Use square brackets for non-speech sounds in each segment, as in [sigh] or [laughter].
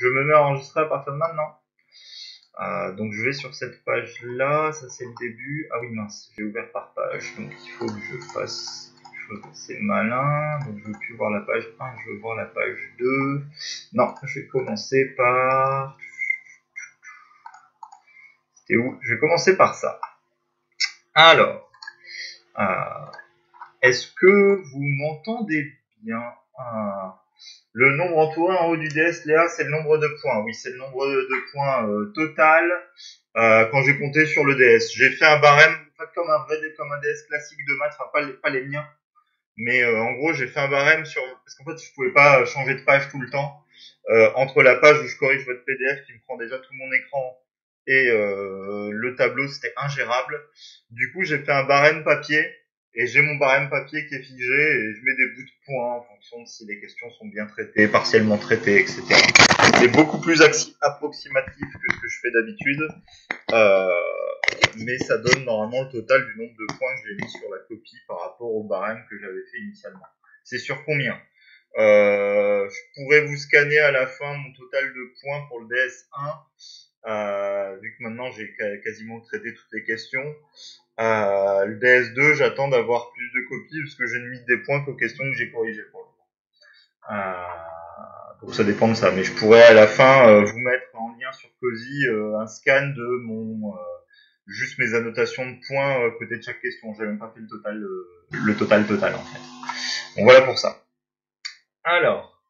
Je me mets à enregistrer à partir de maintenant. Euh, donc je vais sur cette page là, ça c'est le début. Ah oui mince, j'ai ouvert par page, donc il faut que je fasse quelque chose assez malin. Donc je veux plus voir la page 1, je veux voir la page 2. Non, je vais commencer par... C'était où? Je vais commencer par ça. Alors, euh, est-ce que vous m'entendez bien? Euh, le nombre entouré en haut du DS, Léa, c'est le nombre de points. Oui, c'est le nombre de points euh, total euh, quand j'ai compté sur le DS. J'ai fait un barème, comme un vrai comme un DS classique de maths, enfin pas les, pas les miens. Mais euh, en gros, j'ai fait un barème sur parce qu'en fait, je pouvais pas changer de page tout le temps entre la page où je corrige votre PDF qui me prend déjà tout mon écran et le tableau, c'était ingérable. Du coup, j'ai fait un barème papier et j'ai mon barème papier qui est figé et je mets des bouts de points en fonction de si les questions sont bien traitées, partiellement traitées, etc. C'est beaucoup plus approximatif que ce que je fais d'habitude, euh, mais ça donne normalement le total du nombre de points que j'ai mis sur la copie par rapport au barème que j'avais fait initialement. C'est sur combien? Euh, Je pourrais vous scanner à la fin mon total de points pour le DS1, euh, vu que maintenant j'ai quasiment traité toutes les questions. Euh, le DS2, j'attends d'avoir plus de copies parce que j'ai mis des points qu'aux questions que j'ai corrigées pour le moment. Euh, donc ça dépend de ça, mais je pourrais à la fin euh, vous mettre en lien sur Cozy euh, un scan de mon juste mes annotations de points côté de chaque question. J'ai même pas fait le total, le total total en fait. Donc voilà pour ça. Alors,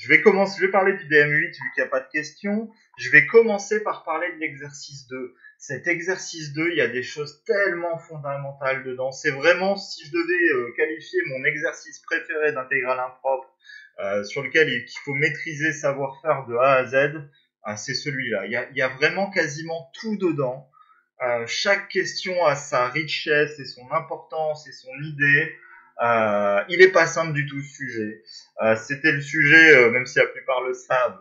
je vais commencer, je vais parler du DM8 vu qu'il n'y a pas de questions. Je vais commencer par parler de l'exercice 2 cet exercice 2, il y a des choses tellement fondamentales dedans. C'est vraiment, si je devais euh, qualifier mon exercice préféré d'intégrale impropre, euh, sur lequel il faut maîtriser, savoir faire de A à Z, euh, c'est celui-là. Il, il y, a, vraiment quasiment tout dedans. chaque question a sa richesse et son importance et son idée. Il n'est pas simple du tout ce sujet. C'était le sujet, même si la plupart le savent,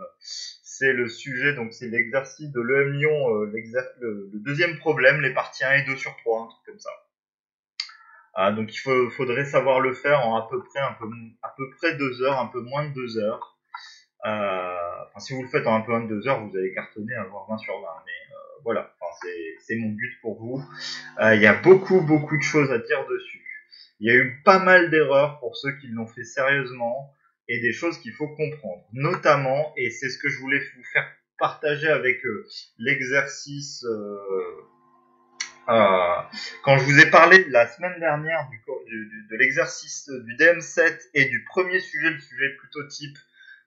c'est le sujet, donc c'est l'exercice de l'EM Lyon, euh, le, deuxième problème, les parties 1 et 2 sur 3, un truc comme ça. Donc il faudrait savoir le faire en à peu près deux heures, un peu moins de deux heures. Euh, si vous le faites en un peu moins de deux heures, vous allez cartonner à avoir 20 sur 20. Mais euh, voilà, c'est mon but pour vous. Il y a beaucoup beaucoup de choses à dire dessus. Il y a eu pas mal d'erreurs pour ceux qui l'ont fait sérieusement et des choses qu'il faut comprendre. Notamment, et c'est ce que je voulais vous faire partager avec euh, l'exercice euh, euh, quand je vous ai parlé la semaine dernière du, de l'exercice du DM7 et du premier sujet, le sujet plutôt type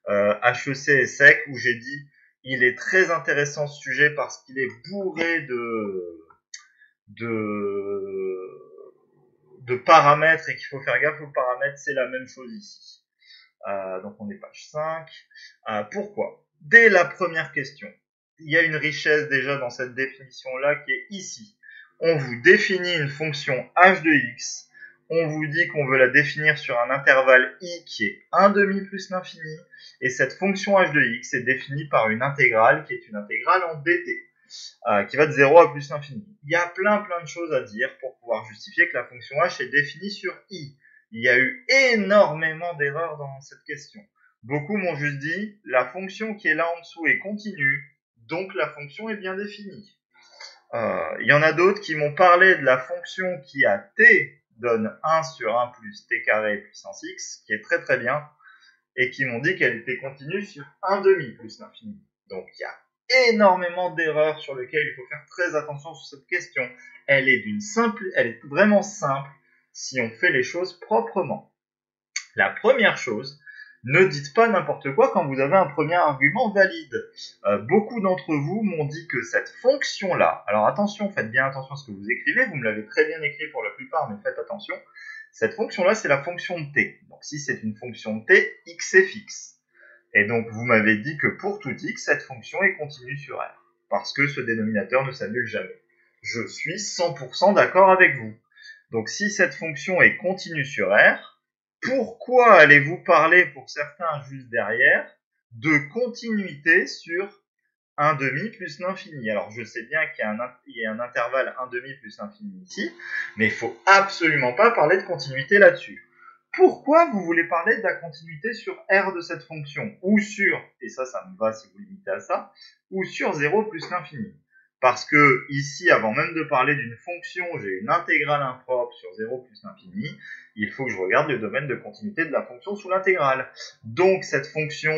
HEC et SEC, où j'ai dit il est très intéressant ce sujet parce qu'il est bourré de, de, de paramètres et qu'il faut faire gaffe aux paramètres, c'est la même chose ici. Euh, donc on est page 5. Euh, pourquoi? Dès la première question, il y a une richesse déjà dans cette définition-là qui est ici. On vous définit une fonction h de x, on vous dit qu'on veut la définir sur un intervalle i qui est 1 demi plus l'infini, et cette fonction h de x est définie par une intégrale qui est une intégrale en dt, euh, qui va de 0 à plus l'infini. Il y a plein plein de choses à dire pour pouvoir justifier que la fonction h est définie sur i. Il y a eu énormément d'erreurs dans cette question. Beaucoup m'ont juste dit la fonction qui est là en dessous est continue, donc la fonction est bien définie. Euh, il y en a d'autres qui m'ont parlé de la fonction qui à t donne 1 sur 1 plus t carré puissance x, qui est très très bien, et qui m'ont dit qu'elle était continue sur 1 demi plus l'infini. Donc il y a énormément d'erreurs sur lesquelles il faut faire très attention sur cette question. Elle est d'une simple, elle est vraiment simple, si on fait les choses proprement. La première chose, ne dites pas n'importe quoi quand vous avez un premier argument valide. Euh, beaucoup d'entre vous m'ont dit que cette fonction-là, alors attention, faites bien attention à ce que vous écrivez, vous me l'avez très bien écrit pour la plupart, mais faites attention, cette fonction-là, c'est la fonction de t. Donc si c'est une fonction de t, x est fixe. Et donc vous m'avez dit que pour tout x, cette fonction est continue sur R, parce que ce dénominateur ne s'annule jamais. Je suis 100% d'accord avec vous. Donc si cette fonction est continue sur R, pourquoi allez-vous parler pour certains juste derrière de continuité sur 1 demi plus l'infini? Alors je sais bien qu'il y, a un, intervalle 1 demi plus l'infini ici, mais il faut absolument pas parler de continuité là-dessus. Pourquoi vous voulez parler de la continuité sur R de cette fonction? Ou sur, et ça, ça me va si vous limitez à ça, ou sur 0 plus l'infini parce que ici, avant même de parler d'une fonction, j'ai une intégrale impropre sur 0 plus l'infini, il faut que je regarde le domaine de continuité de la fonction sous l'intégrale. Donc cette fonction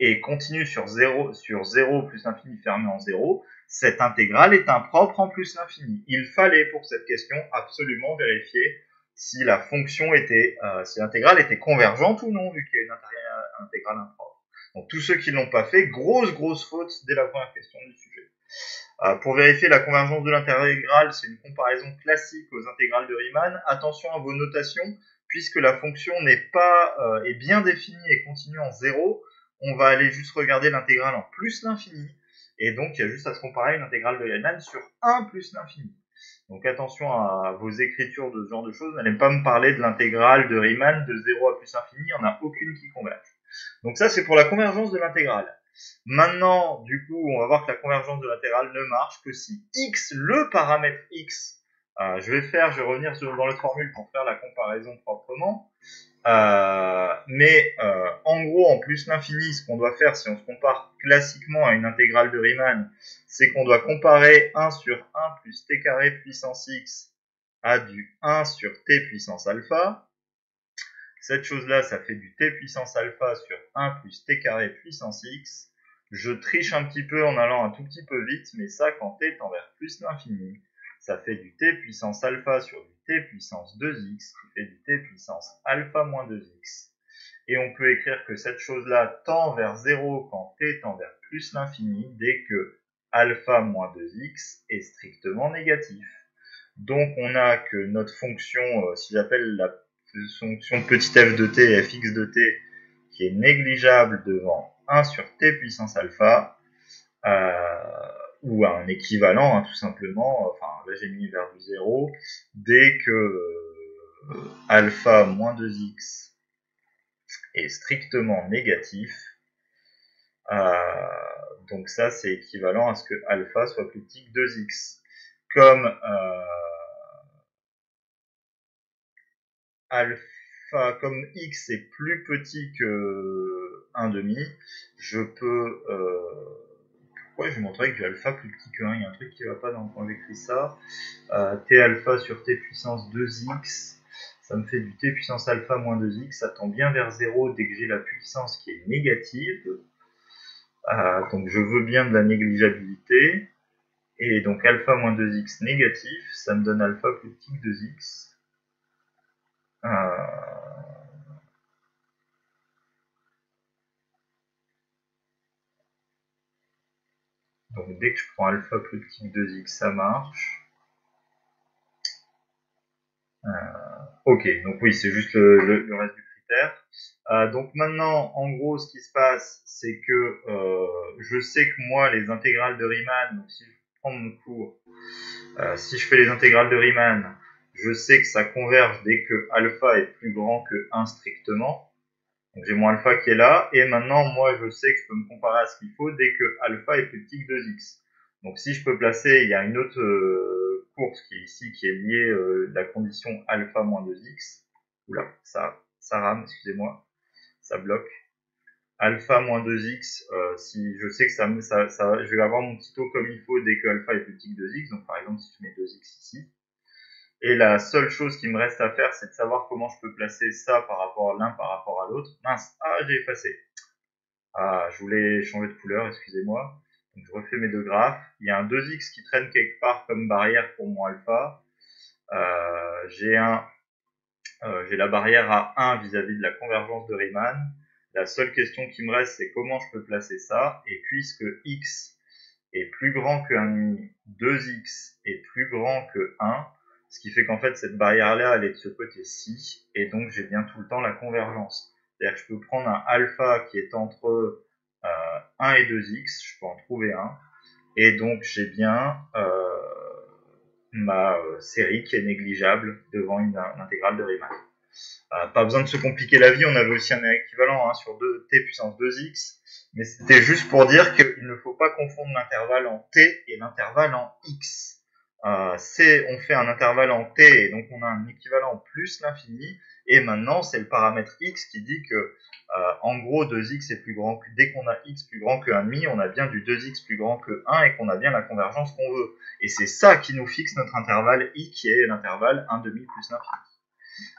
est continue sur 0, sur 0 plus l'infini fermé en 0, cette intégrale est impropre en plus l'infini. Il fallait pour cette question absolument vérifier si la fonction était, euh, si l'intégrale était convergente ou non, vu qu'il y a une intégrale impropre. Donc tous ceux qui ne l'ont pas fait, grosse grosse faute dès la première question du sujet. Euh, pour vérifier la convergence de l'intégrale, c'est une comparaison classique aux intégrales de Riemann. Attention à vos notations, puisque la fonction n'est pas euh, est bien définie et continue en 0, on va aller juste regarder l'intégrale en plus l'infini, et donc il y a juste à se comparer une intégrale de Riemann sur 1 plus l'infini. Donc attention à vos écritures de ce genre de choses, n'allez pas me parler de l'intégrale de Riemann de 0 à plus infini, il n'y en a aucune qui converge. Donc ça c'est pour la convergence de l'intégrale. Maintenant, du coup, on va voir que la convergence de latérale ne marche que si x, le paramètre x, euh, je vais faire, je vais revenir dans la formule pour faire la comparaison proprement. Euh, mais euh, en gros, en plus l'infini, ce qu'on doit faire si on se compare classiquement à une intégrale de Riemann, c'est qu'on doit comparer 1 sur 1 plus t carré puissance x à du 1 sur t puissance alpha. Cette chose-là, ça fait du t puissance alpha sur 1 plus t carré puissance x. Je triche un petit peu en allant un tout petit peu vite, mais ça, quand t tend vers plus l'infini, ça fait du t puissance alpha sur du t puissance 2x, qui fait du t puissance alpha moins 2x. Et on peut écrire que cette chose-là tend vers 0 quand t tend vers plus l'infini, dès que alpha moins 2x est strictement négatif. Donc on a que notre fonction, euh, si j'appelle la fonction petit f de t fx de t qui est négligeable devant 1 sur t puissance alpha euh, ou un équivalent hein, tout simplement, enfin là j'ai mis vers du 0, dès que euh, alpha moins 2x est strictement négatif, euh, donc ça c'est équivalent à ce que alpha soit plus petit que 2x. Comme alpha, comme x est plus petit que 1 demi, je peux... Euh, pourquoi je montrer que du alpha plus petit que 1 Il y a un truc qui va pas dans quand j'écris ça. Euh, t alpha sur t puissance 2x, ça me fait du t puissance alpha moins 2x, ça tend bien vers 0 dès que j'ai la puissance qui est négative. Euh, donc je veux bien de la négligeabilité. Et donc alpha moins 2x négatif, ça me donne alpha plus petit que 2x. Euh, donc dès que je prends alpha plus petit que 2x, ça marche. Euh, ok, donc oui, c'est juste le, reste du critère. Euh, donc maintenant, en gros, ce qui se passe, c'est que je sais que moi, les intégrales de Riemann, donc si je prends mon cours, si je fais les intégrales de Riemann, je sais que ça converge dès que alpha est plus grand que 1 strictement. Donc j'ai mon alpha qui est là, et maintenant moi je sais que je peux me comparer à ce qu'il faut dès que alpha est plus petit que 2x. Donc si je peux placer, il y a une autre euh, course qui est ici, qui est liée euh, la condition alpha moins 2x. Oula, ça, ça rame, excusez-moi, ça bloque. Alpha moins 2x, euh, si je sais que ça, ça, ça, je vais avoir mon petit taux comme il faut dès que alpha est plus petit que 2x. Donc par exemple si je mets 2x ici, et la seule chose qui me reste à faire, c'est de savoir comment je peux placer ça par rapport à l'un par rapport à l'autre. Mince, ah, j'ai effacé. Ah, je voulais changer de couleur, excusez-moi. Donc je refais mes deux graphes. Il y a un 2x qui traîne quelque part comme barrière pour mon alpha. Euh, j'ai un, euh, j'ai la barrière à 1 vis-à-vis de la convergence de Riemann. La seule question qui me reste, c'est comment je peux placer ça. Et puisque x est plus grand que 1 2x est plus grand que 1, ce qui fait qu'en fait, cette barrière-là, elle est de ce côté-ci, et donc j'ai bien tout le temps la convergence. C'est-à-dire que je peux prendre un alpha qui est entre euh, 1 et 2x, je peux en trouver un, et donc j'ai bien euh, ma euh, série qui est négligeable devant une, intégrale de Riemann. Euh, pas besoin de se compliquer la vie, on avait aussi un équivalent hein, sur 2, t puissance 2x, mais c'était juste pour dire qu'il ne faut pas confondre l'intervalle en t et l'intervalle en x. Euh, on fait un intervalle en t, et donc on a un équivalent plus l'infini, Et maintenant, c'est le paramètre x qui dit que, euh, en gros, 2x est plus grand que, dès qu'on a x plus grand que 1,5, on a bien du 2x plus grand que 1 et qu'on a bien la convergence qu'on veut. Et c'est ça qui nous fixe notre intervalle i, qui est l'intervalle 1,5 plus l'infini.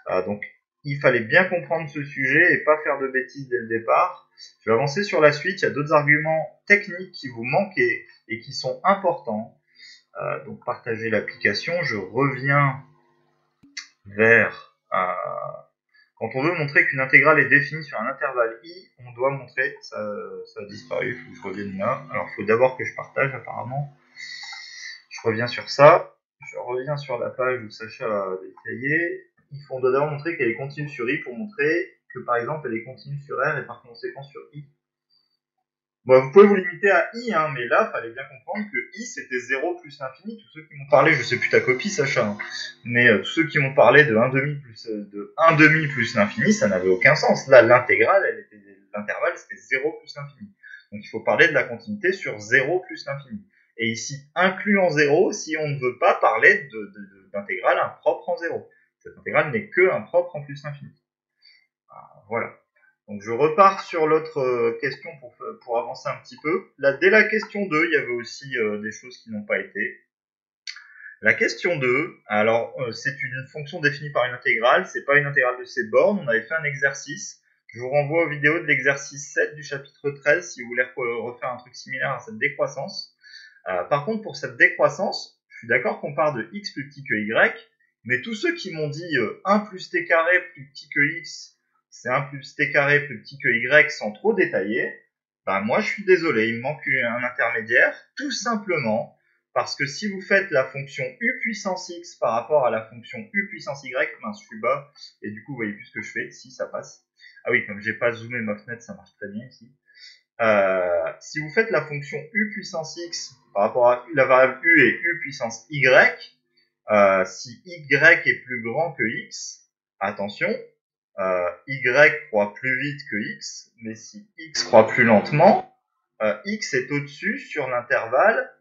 Euh, donc, il fallait bien comprendre ce sujet et pas faire de bêtises dès le départ. Je vais avancer sur la suite. Il y a d'autres arguments techniques qui vous manquaient et qui sont importants. Euh, donc, partager l'application. Je reviens vers... Euh, quand on veut montrer qu'une intégrale est définie sur un intervalle i, on doit montrer, ça, ça a disparu, il faut que je revienne là. Alors, il faut d'abord que je partage apparemment. Je reviens sur ça. Je reviens sur la page où Sacha a détaillé on doit d'abord montrer qu'elle est continue sur i pour montrer que par exemple elle est continue sur r et par conséquent sur i. Bon, vous pouvez vous limiter à i, hein, mais là, fallait bien comprendre que i c'était 0 plus l'infini. Tous ceux qui m'ont parlé, je sais plus ta copie, Sacha, hein, mais euh, tous ceux qui m'ont parlé de 1 demi plus euh, de 1 demi plus l'infini, ça n'avait aucun sens. Là, l'intégrale, l'intervalle, c'était 0 plus l'infini. Donc il faut parler de la continuité sur 0 plus l'infini. Et ici, inclus en 0, si on ne veut pas parler d'intégrale impropre en 0. Cette intégrale n'est que un propre en plus infini. Ah, voilà. Donc je repars sur l'autre euh, question pour, pour avancer un petit peu. Là, dès la question 2, il y avait aussi euh, des choses qui n'ont pas été. La question 2, alors euh, c'est une fonction définie par une intégrale, c'est pas une intégrale de ses bornes, on avait fait un exercice. Je vous renvoie aux vidéos de l'exercice 7 du chapitre 13 si vous voulez refaire un truc similaire à cette décroissance. par contre, pour cette décroissance, je suis d'accord qu'on part de x plus petit que y, mais tous ceux qui m'ont dit 1 euh, plus t carré plus petit que x, c'est 1 plus t carré plus petit que y sans trop détailler, bah moi je suis désolé, il me manque un intermédiaire, tout simplement parce que si vous faites la fonction u puissance x par rapport à la fonction u puissance y, mince je suis bas, et du coup vous voyez plus ce que je fais, si ça passe. Ah oui, comme j'ai pas zoomé ma fenêtre, ça marche très bien ici. Euh, si vous faites la fonction u puissance x par rapport à la variable u et u puissance y, euh, si y est plus grand que x, attention, euh, y croît plus vite que x, mais si x croît plus lentement, euh, x est au-dessus sur l'intervalle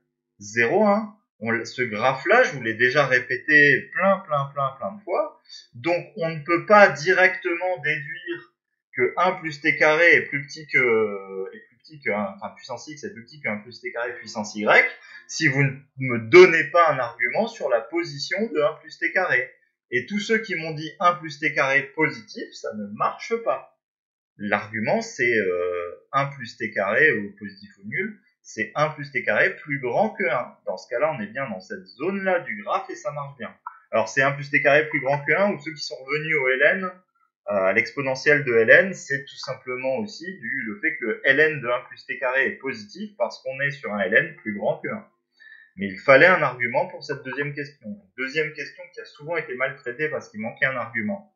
0,1. ce graphe-là, je vous l'ai déjà répété plein, plein, plein, plein de fois. Donc, on ne peut pas directement déduire que 1 plus t carré est plus petit que, est plus petit que 1, enfin, puissance x est plus petit que 1 plus t carré puissance y si vous ne me donnez pas un argument sur la position de 1 plus t carré. Et tous ceux qui m'ont dit 1 plus t carré positif, ça ne marche pas. L'argument, c'est euh, 1 plus t carré ou positif ou nul, c'est 1 plus t carré plus grand que 1. Dans ce cas-là, on est bien dans cette zone-là du graphe et ça marche bien. Alors c'est 1 plus t carré plus grand que 1 ou ceux qui sont revenus au ln, euh, à l'exponentielle de ln, c'est tout simplement aussi du, le fait que ln de 1 plus t carré est positif parce qu'on est sur un ln plus grand que 1. Mais il fallait un argument pour cette deuxième question. Deuxième question qui a souvent été mal traitée parce qu'il manquait un argument.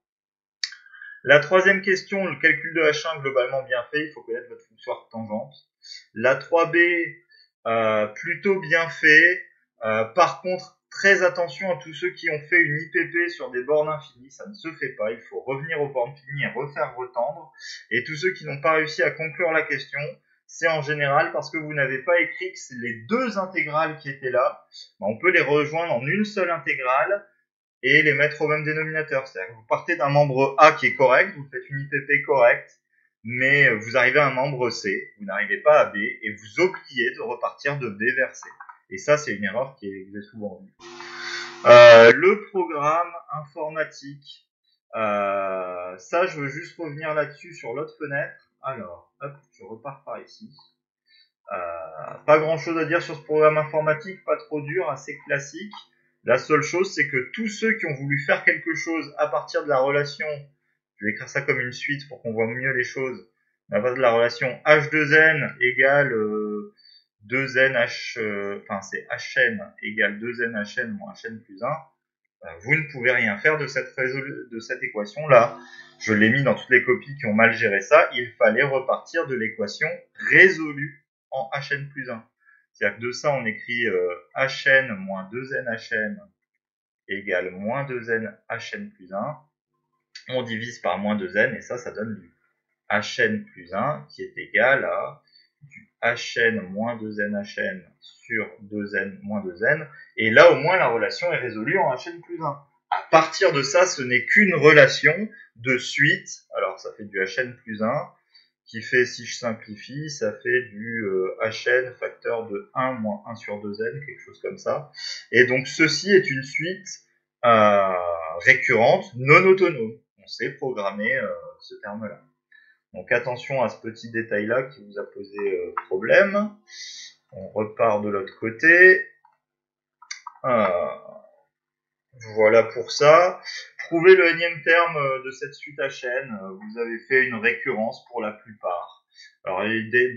La troisième question, le calcul de H1 globalement bien fait, il faut connaître votre fonction tangente. La 3B, euh, plutôt bien fait. Euh, par contre, très attention à tous ceux qui ont fait une IPP sur des bornes infinies, ça ne se fait pas. Il faut revenir aux bornes finies et refaire retendre. Et tous ceux qui n'ont pas réussi à conclure la question, c'est en général parce que vous n'avez pas écrit que les deux intégrales qui étaient là, ben, on peut les rejoindre en une seule intégrale et les mettre au même dénominateur. C'est-à-dire que vous partez d'un membre A qui est correct, vous faites une IPP correcte, mais vous arrivez à un membre C, vous n'arrivez pas à B, et vous oubliez de repartir de B vers C. Et ça, c'est une erreur qui est, souvent vue. Euh, le programme informatique, euh, ça, je veux juste revenir là-dessus sur l'autre fenêtre. Alors, hop, je repars par ici. Euh, pas grand chose à dire sur ce programme informatique, pas trop dur, assez classique. La seule chose, c'est que tous ceux qui ont voulu faire quelque chose à partir de la relation, je vais écrire ça comme une suite pour qu'on voit mieux les choses, à partir de la relation h2n égale 2n euh, euh, enfin c'est hn égale 2n hn moins hn plus 1, vous ne pouvez rien faire de cette, équation-là. Je l'ai mis dans toutes les copies qui ont mal géré ça. Il fallait repartir de l'équation résolue en hn plus 1. C'est-à-dire que de ça, on écrit euh, hn moins 2n hn égale moins 2n hn plus 1. On divise par moins 2n et ça, ça donne du hn plus 1 qui est égal à hn moins 2n hn sur 2n moins 2n. Et là, au moins, la relation est résolue en hn plus 1. à partir de ça, ce n'est qu'une relation de suite. Alors ça fait du hn plus 1, qui fait, si je simplifie, ça fait du euh, hn facteur de 1 moins 1 sur 2n, quelque chose comme ça. Et donc ceci est une suite euh, récurrente, non autonome. On sait programmer euh, ce terme-là. Donc attention à ce petit détail-là qui vous a posé euh, problème. On repart de l'autre côté. voilà pour ça. Trouvez le énième terme euh, de cette suite à chaîne. Euh, vous avez fait une récurrence pour la plupart. Alors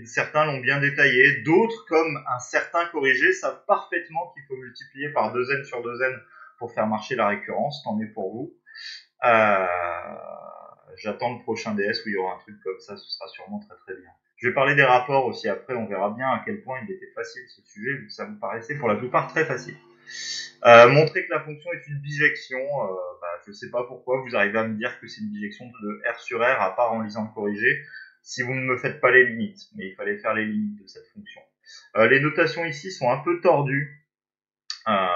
certains l'ont bien détaillé, d'autres comme un certain corrigé savent parfaitement qu'il faut multiplier par 2n sur 2n pour faire marcher la récurrence, tant mieux pour vous. J'attends le prochain DS où il y aura un truc comme ça, ce sera sûrement très très bien. Je vais parler des rapports aussi après, on verra bien à quel point il était facile ce sujet, vu que ça vous paraissait pour la plupart très facile. Euh, montrer que la fonction est une bijection, euh, bah, je ne sais pas pourquoi vous arrivez à me dire que c'est une bijection de R sur R, à part en lisant le corrigé, si vous ne me faites pas les limites, mais il fallait faire les limites de cette fonction. Euh, les notations ici sont un peu tordues, euh,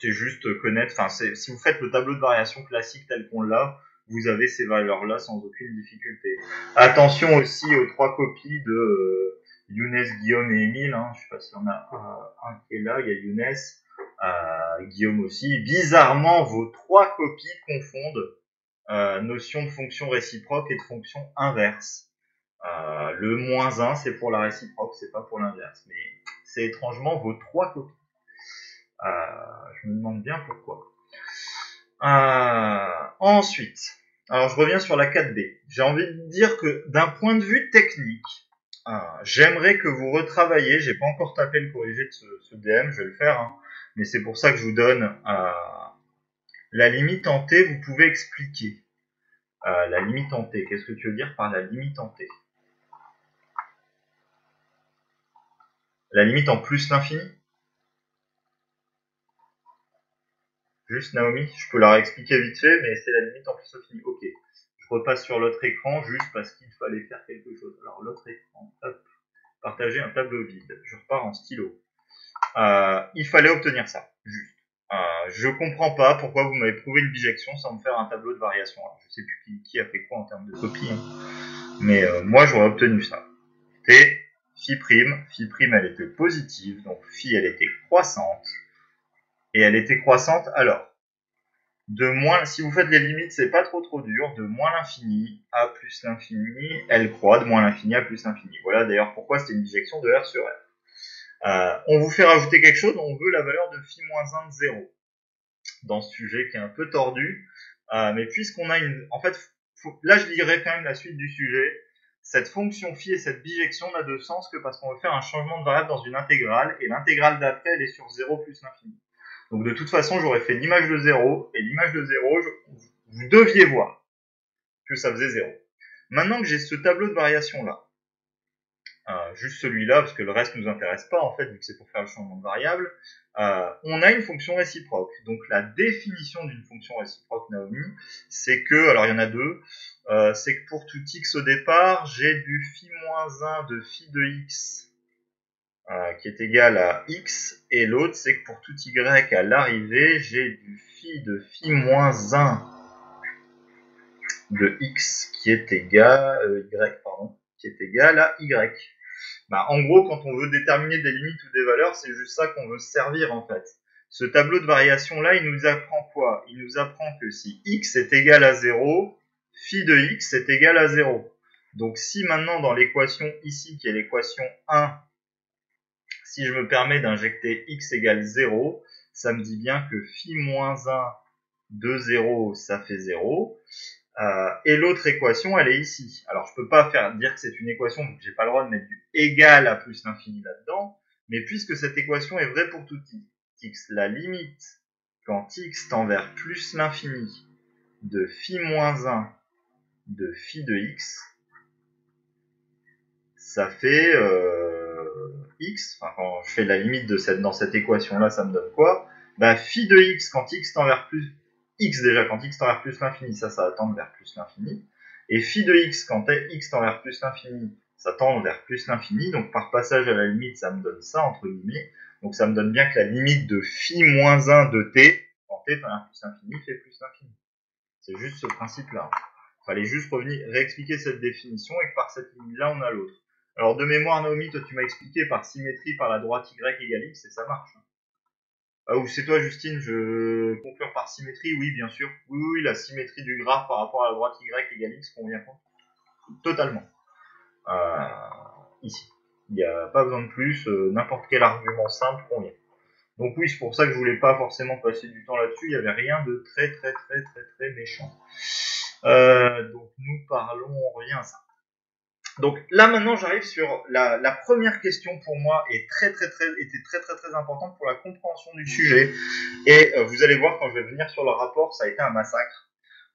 c'est juste connaître, enfin si vous faites le tableau de variation classique tel qu'on l'a, vous avez ces valeurs-là sans aucune difficulté. Attention aussi aux trois copies de euh, Younes, Guillaume et Émile. Hein. Je sais pas s'il y en a un, qui est là. Il y a Younes, euh, Guillaume aussi. Bizarrement, vos trois copies confondent euh, notion de fonction réciproque et de fonction inverse. Euh, le moins 1, c'est pour la réciproque, c'est pas pour l'inverse. Mais c'est étrangement vos trois copies. Je me demande bien pourquoi. Euh, ensuite, alors je reviens sur la 4B. J'ai envie de dire que d'un point de vue technique, euh, j'aimerais que vous retravailliez. J'ai pas encore tapé le corrigé de ce, DM, je vais le faire, hein. mais c'est pour ça que je vous donne euh, la limite en T. Vous pouvez expliquer la limite en T. Qu'est-ce que tu veux dire par la limite en T? La limite en plus l'infini? Juste Naomi, je peux la réexpliquer vite fait, mais c'est la limite en fini. Ok, je repasse sur l'autre écran juste parce qu'il fallait faire quelque chose. Alors l'autre écran, hop, partager un tableau vide. Je repars en stylo. Euh, il fallait obtenir ça, juste. Euh, je comprends pas pourquoi vous m'avez prouvé une bijection sans me faire un tableau de variation. Je sais plus qui, a fait quoi en termes de copie, hein. mais euh, moi j'aurais obtenu ça. T, phi prime, phi prime elle était positive, donc phi elle était croissante et elle était croissante. Alors, de moins, si vous faites les limites, c'est pas trop trop dur. De moins l'infini à plus l'infini, elle croît de moins l'infini à plus l'infini. Voilà d'ailleurs pourquoi c'est une bijection de R sur R. Euh, on vous fait rajouter quelque chose, on veut la valeur de phi moins 1 de 0 dans ce sujet qui est un peu tordu. Euh, mais puisqu'on a une... En fait, là je lirai quand même la suite du sujet. Cette fonction phi et cette bijection n'a de sens que parce qu'on veut faire un changement de variable dans une intégrale, et l'intégrale d'après elle est sur 0 plus l'infini. Donc de toute façon, j'aurais fait l'image de 0, et l'image de 0, vous deviez voir que ça faisait 0. Maintenant que j'ai ce tableau de variation là, euh, juste celui-là, parce que le reste ne nous intéresse pas en fait, vu que c'est pour faire le changement de variable, euh, on a une fonction réciproque. Donc la définition d'une fonction réciproque, Naomi, c'est que, alors il y en a deux, euh, c'est que pour tout x au départ, j'ai du phi moins 1 de phi de x euh, qui est égal à x, et l'autre c'est que pour tout y à l'arrivée, j'ai du phi de phi moins 1 de x qui est égal, euh, y, pardon, qui est égal à y. Bah, en gros, quand on veut déterminer des limites ou des valeurs, c'est juste ça qu'on veut servir en fait. Ce tableau de variation là, il nous apprend quoi? Il nous apprend que si x est égal à 0, phi de x est égal à 0. Donc si maintenant dans l'équation ici, qui est l'équation 1, si je me permets d'injecter x égale 0, ça me dit bien que phi moins 1 de 0, ça fait 0. Euh, et l'autre équation, elle est ici. Alors, je peux pas faire dire que c'est une équation, donc j'ai pas le droit de mettre du égal à plus l'infini là-dedans. Mais puisque cette équation est vraie pour tout x, la limite quand x tend vers plus l'infini de phi moins 1 de phi de x, ça fait... Euh, x, enfin quand je fais la limite de cette, dans cette équation là, ça me donne quoi? Bah phi de x quand x tend vers plus x déjà quand x tend vers plus l'infini, ça ça va tendre vers plus l'infini. Et phi de x quand x tend vers plus l'infini, ça tend vers plus l'infini. Donc par passage à la limite, ça me donne ça entre guillemets. Donc ça me donne bien que la limite de phi moins 1 de t, quand t temps R plus l'infini fait plus l'infini. C'est juste ce principe-là. Il fallait juste revenir, réexpliquer cette définition et que par cette ligne-là, on a l'autre. Alors de mémoire, Naomi, toi tu m'as expliqué par symétrie par la droite y égale x et ça marche. Ah, ou c'est toi, Justine, je conclure par symétrie Oui, bien sûr. Oui, oui, la symétrie du graphe par rapport à la droite y égale x convient. Totalement. Euh, ici. Il n'y a pas besoin de plus, euh, n'importe quel argument simple convient. Donc oui, c'est pour ça que je voulais pas forcément passer du temps là-dessus, il n'y avait rien de très très très très très méchant. Euh, donc nous parlons, on revient à ça. Donc là maintenant j'arrive sur la, la, première question pour moi est très très très était très très très importante pour la compréhension du sujet et euh, vous allez voir quand je vais venir sur le rapport ça a été un massacre.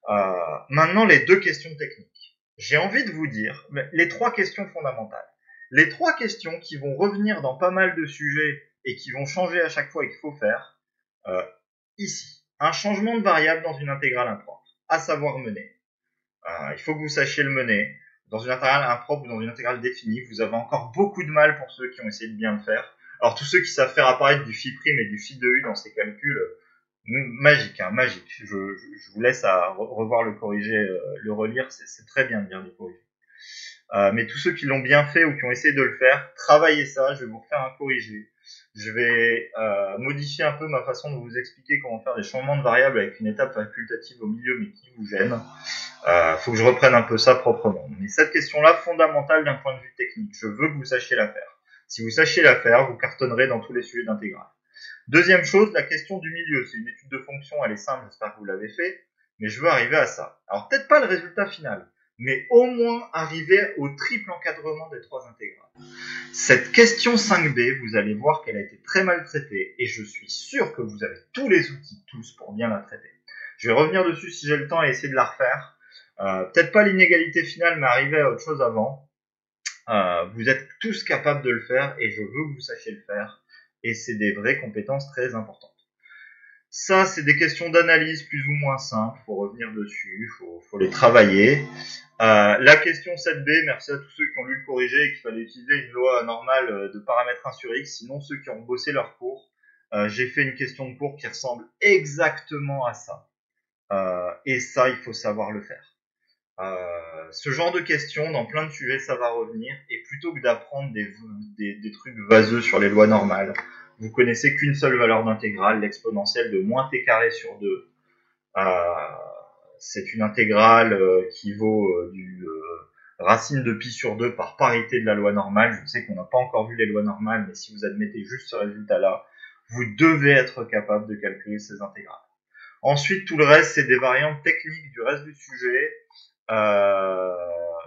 Euh, maintenant les deux questions techniques. J'ai envie de vous dire les trois questions fondamentales. Les trois questions qui vont revenir dans pas mal de sujets et qui vont changer à chaque fois et qu'il faut faire euh, ici. Un changement de variable dans une intégrale impropre, à savoir mener. Euh, il faut que vous sachiez le mener dans une intégrale impropre ou dans une intégrale définie, vous avez encore beaucoup de mal pour ceux qui ont essayé de bien le faire. Alors tous ceux qui savent faire apparaître du phi prime et du phi de u dans ces calculs, euh, magique, hein, magique. Je, je, vous laisse à revoir le corriger, euh, le relire, c'est très bien de bien le corriger. Euh, mais tous ceux qui l'ont bien fait ou qui ont essayé de le faire, travaillez ça, je vais vous refaire un corrigé. Je vais euh, modifier un peu ma façon de vous expliquer comment faire des changements de variables avec une étape facultative au milieu mais qui vous gêne. Euh, faut que je reprenne un peu ça proprement. Mais cette question-là, fondamentale d'un point de vue technique, je veux que vous sachiez la faire. Si vous sachiez la faire, vous cartonnerez dans tous les sujets d'intégrale. Deuxième chose, la question du milieu. C'est une étude de fonction, elle est simple, j'espère que vous l'avez fait, mais je veux arriver à ça. Alors peut-être pas le résultat final, mais au moins arriver au triple encadrement des trois intégrales. Cette question 5b, vous allez voir qu'elle a été très mal traitée et je suis sûr que vous avez tous les outils, tous, pour bien la traiter. Je vais revenir dessus si j'ai le temps et essayer de la refaire. Euh, peut-être pas l'inégalité finale, mais arriver à autre chose avant. Euh, vous êtes tous capables de le faire et je veux que vous sachiez le faire. Et c'est des vraies compétences très importantes. Ça, c'est des questions d'analyse plus ou moins simples. Faut revenir dessus, faut, faut les travailler. Euh, la question 7b, merci à tous ceux qui ont lu le corrigé et qu'il fallait utiliser une loi normale euh, de paramètres 1 sur x. Sinon, ceux qui ont bossé leur cours, euh, j'ai fait une question de cours qui ressemble exactement à ça. Et ça, il faut savoir le faire. Ce genre de questions, dans plein de sujets, ça va revenir. Et plutôt que d'apprendre des, des, des trucs vaseux sur les lois normales, vous connaissez qu'une seule valeur d'intégrale, l'exponentielle de moins t carré sur 2. Euh, c'est une intégrale euh, qui vaut euh, du racine de pi sur 2 par parité de la loi normale. Je sais qu'on n'a pas encore vu les lois normales, mais si vous admettez juste ce résultat-là, vous devez être capable de calculer ces intégrales. Ensuite, tout le reste, c'est des variantes techniques du reste du sujet. Euh,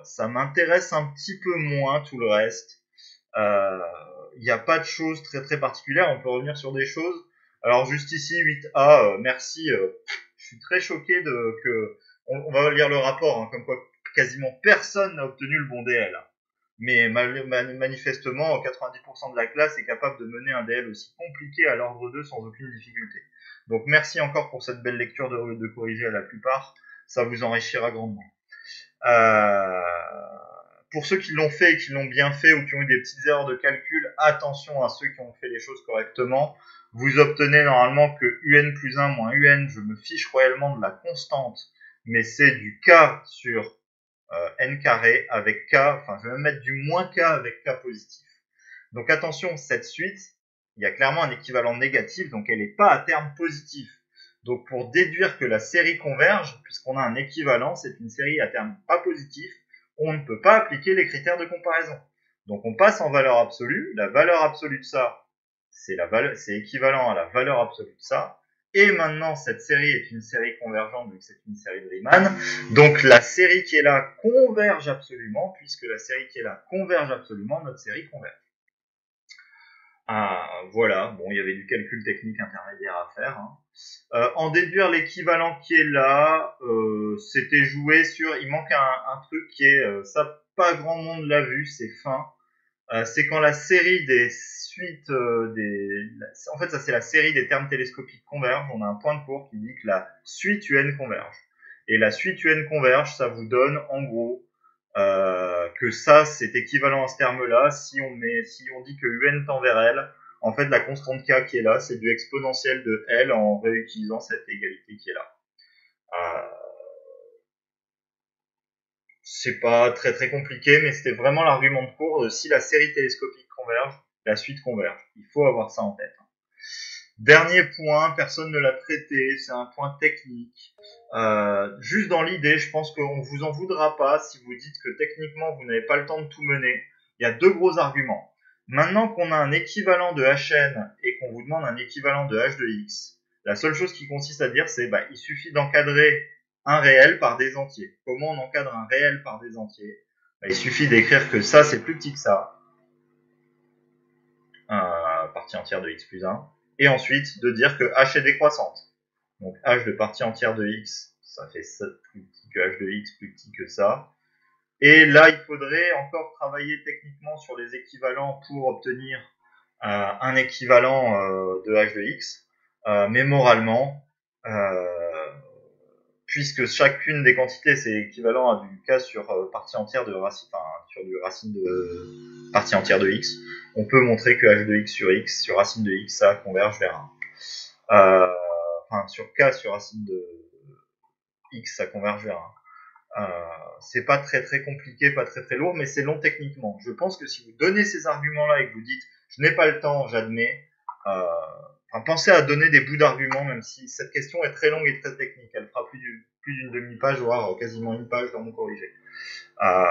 ça m'intéresse un petit peu moins tout le reste. Euh, il n'y a pas de choses très très particulières. On peut revenir sur des choses. Alors juste ici 8A, euh, merci. Euh, je suis très choqué de que on, va lire le rapport, hein, comme quoi quasiment personne n'a obtenu le bon DL. Mais manifestement, 90% de la classe est capable de mener un DL aussi compliqué à l'ordre 2 sans aucune difficulté. Donc merci encore pour cette belle lecture de, de corriger à la plupart. Ça vous enrichira grandement. Euh, pour ceux qui l'ont fait et qui l'ont bien fait ou qui ont eu des petites erreurs de calcul, attention à ceux qui ont fait les choses correctement. Vous obtenez normalement que un plus 1 moins un, je me fiche royalement de la constante, mais c'est du k sur euh, n carré avec k, enfin je vais même mettre du moins k avec k positif. Donc attention, cette suite, il y a clairement un équivalent négatif, donc elle n'est pas à terme positif. Donc pour déduire que la série converge, puisqu'on a un équivalent, c'est une série à terme pas positif, on ne peut pas appliquer les critères de comparaison. Donc on passe en valeur absolue. La valeur absolue de ça, c'est équivalent à la valeur absolue de ça. Et maintenant, cette série est une série convergente que c'est une série de Riemann. Donc la série qui est là converge absolument, puisque la série qui est là converge absolument, notre série converge. Ah, voilà, bon, il y avait du calcul technique intermédiaire à faire. Hein. Euh, en déduire l'équivalent qui est là, euh, c'était joué sur... Il manque un, truc qui est... Euh, ça, pas grand monde l'a vu, c'est fin. c'est quand la série des suites des... En fait, ça c'est la série des termes télescopiques converge. On a un point de cours qui dit que la suite UN converge. Et la suite UN converge, ça vous donne en gros que ça c'est équivalent à ce terme-là. Si on met, si on dit que UN tend vers L, en fait, la constante k qui est là, c'est du exponentiel de L en réutilisant cette égalité qui est là. Euh, c'est pas très très compliqué, mais c'était vraiment l'argument de cours. Si la série télescopique converge, la suite converge. Il faut avoir ça en tête. Dernier point, personne ne l'a traité, c'est un point technique. Euh, juste dans l'idée, je pense qu'on vous en voudra pas si vous dites que techniquement vous n'avez pas le temps de tout mener. Il y a deux gros arguments. Maintenant qu'on a un équivalent de Hn et qu'on vous demande un équivalent de h de x, la seule chose qui consiste à dire c'est bah, il suffit d'encadrer un réel par des entiers. Comment on encadre un réel par des entiers? Bah, Il suffit d'écrire que ça c'est plus petit que ça, euh, partie entière de x plus 1, et ensuite de dire que h est décroissante. Donc h de partie entière de x, ça fait plus petit que h de x, plus petit que ça. Et là, il faudrait encore travailler techniquement sur les équivalents pour obtenir euh, un équivalent euh, de h de x. Euh, mais moralement, puisque chacune des quantités c'est équivalent à du k sur partie entière de racine, enfin, sur du racine de partie entière de x, on peut montrer que h de x sur x sur racine de x ça converge vers 1. enfin sur k sur racine de x ça converge vers 1. Euh, c'est pas très très compliqué, pas très très lourd, mais c'est long techniquement. Je pense que si vous donnez ces arguments-là et que vous dites je n'ai pas le temps, j'admets, euh, pensez à donner des bouts d'arguments, même si cette question est très longue et très technique. Elle fera plus d'une demi-page, voire quasiment une page dans mon corrigé. Euh,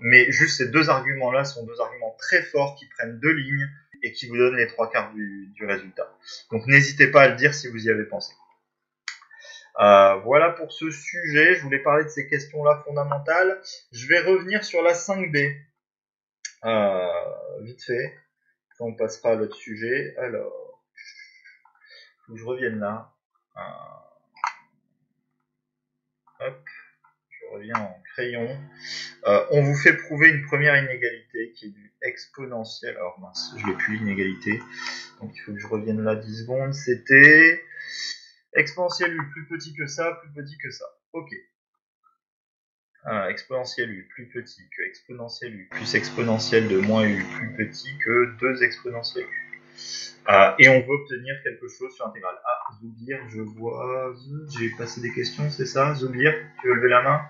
mais juste ces deux arguments-là sont deux arguments très forts qui prennent deux lignes et qui vous donnent les trois quarts du, résultat. Donc n'hésitez pas à le dire si vous y avez pensé. Euh, voilà pour ce sujet. Je voulais parler de ces questions-là fondamentales. Je vais revenir sur la 5B. Euh, vite fait. On passera à l'autre sujet. Alors, je revienne là. Euh, hop, je reviens en crayon. on vous fait prouver une première inégalité qui est du exponentiel. Alors mince, je l'ai plus l'inégalité. Donc il faut que je revienne là 10 secondes. C'était Exponentiel U plus petit que ça, plus petit que ça. Ok. Ah, exponentiel U plus petit que exponentiel U plus exponentiel de moins U plus petit que 2 exponentiel U. Ah, et on veut obtenir quelque chose sur intégrale. Ah, Zoubir, je vois... J'ai passé des questions, c'est ça Zoubir, tu veux lever la main?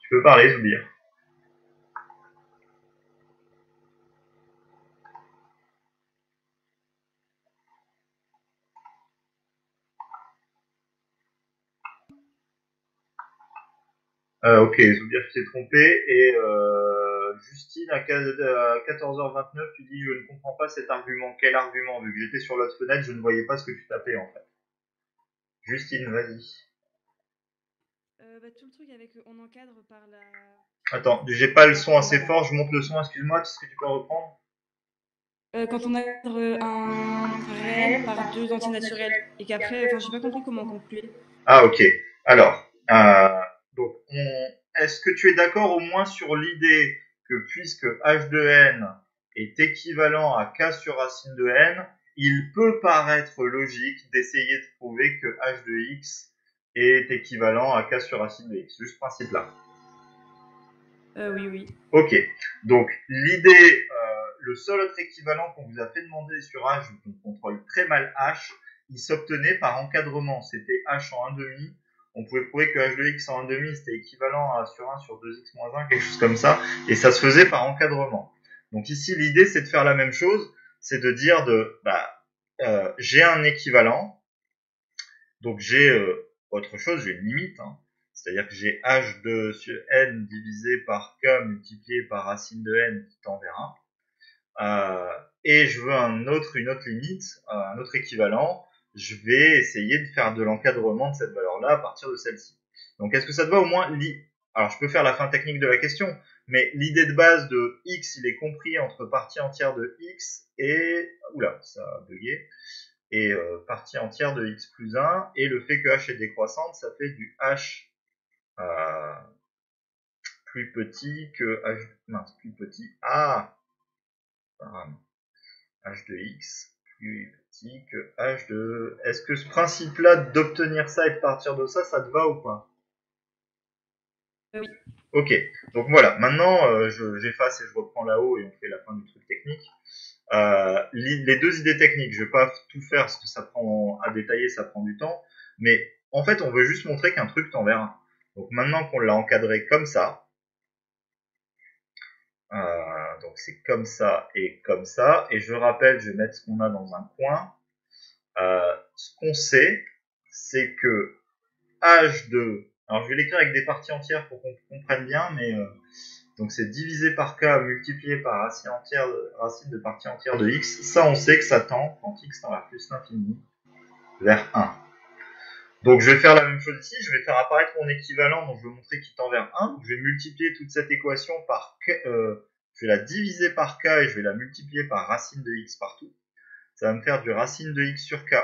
Tu peux parler, Zoubir. Euh, ok, Zoubir, tu t'es trompé. Et euh, Justine, à 14h29, tu dis Je ne comprends pas cet argument. Quel argument? Vu que j'étais sur l'autre fenêtre, je ne voyais pas ce que tu tapais en fait. Justine, vas-y. Euh, bah, tout le truc avec on encadre par la. Attends, j'ai pas le son assez fort, je monte le son, excuse-moi, est-ce que tu peux reprendre? Euh, Quand on encadre un réel par deux entiers naturels et qu'après, enfin, j'ai pas compris comment conclure. Ah, ok. Alors, euh, donc, est-ce que tu es d'accord au moins sur l'idée que puisque h de n est équivalent à k sur racine de n, il peut paraître logique d'essayer de prouver que h de x est équivalent à k sur racine de x. Juste ce principe-là. Euh, oui, oui. Ok. Donc, l'idée, euh, le seul autre équivalent qu'on vous a fait demander sur h, on contrôle très mal h, il s'obtenait par encadrement. C'était h en 1,5 on pouvait prouver que h de x en 1,5 c'était équivalent à sur 1 sur 2x moins 1, quelque chose comme ça, et ça se faisait par encadrement. Donc ici, l'idée, c'est de faire la même chose, c'est de dire de, bah, euh, j'ai un équivalent, donc j'ai euh, autre chose, j'ai une limite, hein. c'est-à-dire que j'ai h de sur n divisé par k multiplié par racine de n qui tend vers 1, euh, et je veux un autre, une autre limite, un autre équivalent, je vais essayer de faire de l'encadrement de cette valeur-là à partir de celle-ci. Donc est-ce que ça te va au moins Alors je peux faire la fin technique de la question, mais l'idée de base de x, il est compris entre partie entière de x et... Oula, ça a bugué. Et euh, partie entière de x plus 1, et le fait que h est décroissante, ça fait du h euh, plus petit que h... Mince, plus petit. Ah h de x plus que h de... Est-ce que ce principe-là d'obtenir ça et de partir de ça, ça te va ou pas? Oui. Ok, donc voilà, maintenant euh, j'efface et je reprends là-haut et on fait la fin du truc technique. Euh, les deux idées techniques, je vais pas tout faire parce que ça prend à détailler, ça prend du temps, mais en fait on veut juste montrer qu'un truc tend vers un. Donc maintenant qu'on l'a encadré comme ça, euh, donc c'est comme ça et comme ça, et je rappelle, je vais mettre ce qu'on a dans un coin. Euh, ce qu'on sait, c'est que h de alors je vais l'écrire avec des parties entières pour qu'on comprenne bien, mais euh, donc c'est divisé par k multiplié par racine entière de, racine de partie entière de x. Ça on sait que ça tend, quand x tend vers plus l'infini, vers 1. Donc je vais faire la même chose ici, je vais faire apparaître mon équivalent, donc je vais montrer qu'il tend vers 1. Donc je vais multiplier toute cette équation par k, euh, je vais la diviser par k et je vais la multiplier par racine de x partout. Ça va me faire du racine de x sur k,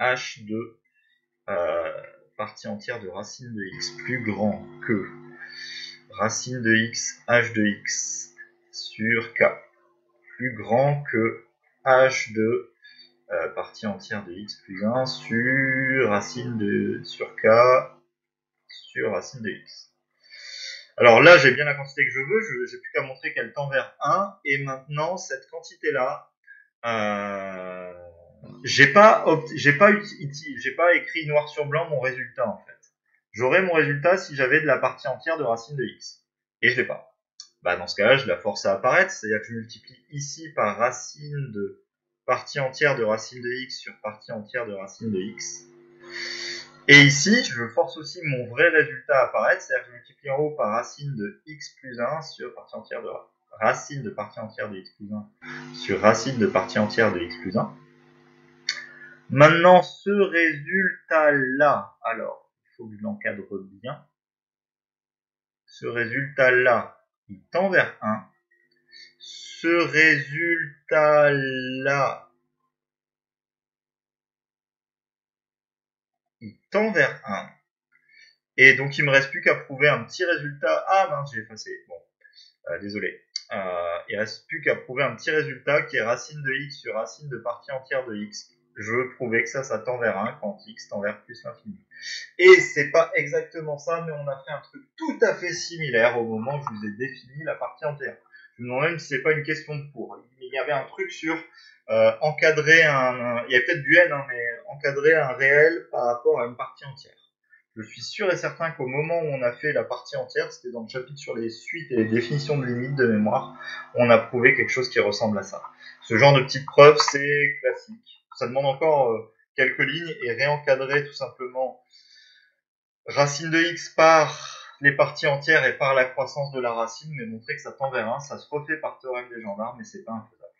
h de euh, partie entière de racine de x plus grand que racine de x h de x sur k plus grand que h de euh, partie entière de x plus 1 sur racine de sur k sur racine de x. Alors là, j'ai bien la quantité que je veux, j'ai plus qu'à montrer qu'elle tend vers 1, et maintenant, cette quantité-là, euh, j'ai pas j'ai pas j'ai pas écrit noir sur blanc mon résultat en fait. J'aurais mon résultat si j'avais de la partie entière de racine de x et je l'ai pas. Bah dans ce cas-là, je la force à apparaître, c'est-à-dire que je multiplie ici par racine de partie entière de racine de x sur partie entière de racine de x. Et ici, je force aussi mon vrai résultat à apparaître, c'est-à-dire que je multiplie en haut par racine de x plus 1 sur partie entière de racine de partie entière de x plus 1 sur racine de partie entière de x plus 1. Maintenant, ce résultat-là, alors, il faut que je l'encadre bien. Ce résultat-là, il tend vers 1. Ce résultat-là, il tend vers 1. Et donc, il me reste plus qu'à prouver un petit résultat. Ah ben, j'ai effacé. Bon, euh, désolé. Euh, il reste plus qu'à prouver un petit résultat qui est racine de x sur racine de partie entière de x je veux prouver que ça, ça tend vers 1 quand x tend vers plus l'infini. Et c'est pas exactement ça, mais on a fait un truc tout à fait similaire au moment où je vous ai défini la partie entière. Je me demande même si c'est pas une question de cours. Il y avait un truc sur euh, encadrer un, il y a peut-être du n, hein, mais encadrer un réel par rapport à une partie entière. Je suis sûr et certain qu'au moment où on a fait la partie entière, c'était dans le chapitre sur les suites et les définitions de limites de mémoire, on a prouvé quelque chose qui ressemble à ça. Ce genre de petite preuve, c'est classique ça demande encore euh, quelques lignes et réencadrer tout simplement racine de x par les parties entières et par la croissance de la racine, mais montrer que ça tend vers 1, ça se refait par théorème des gendarmes, mais c'est pas infaisable.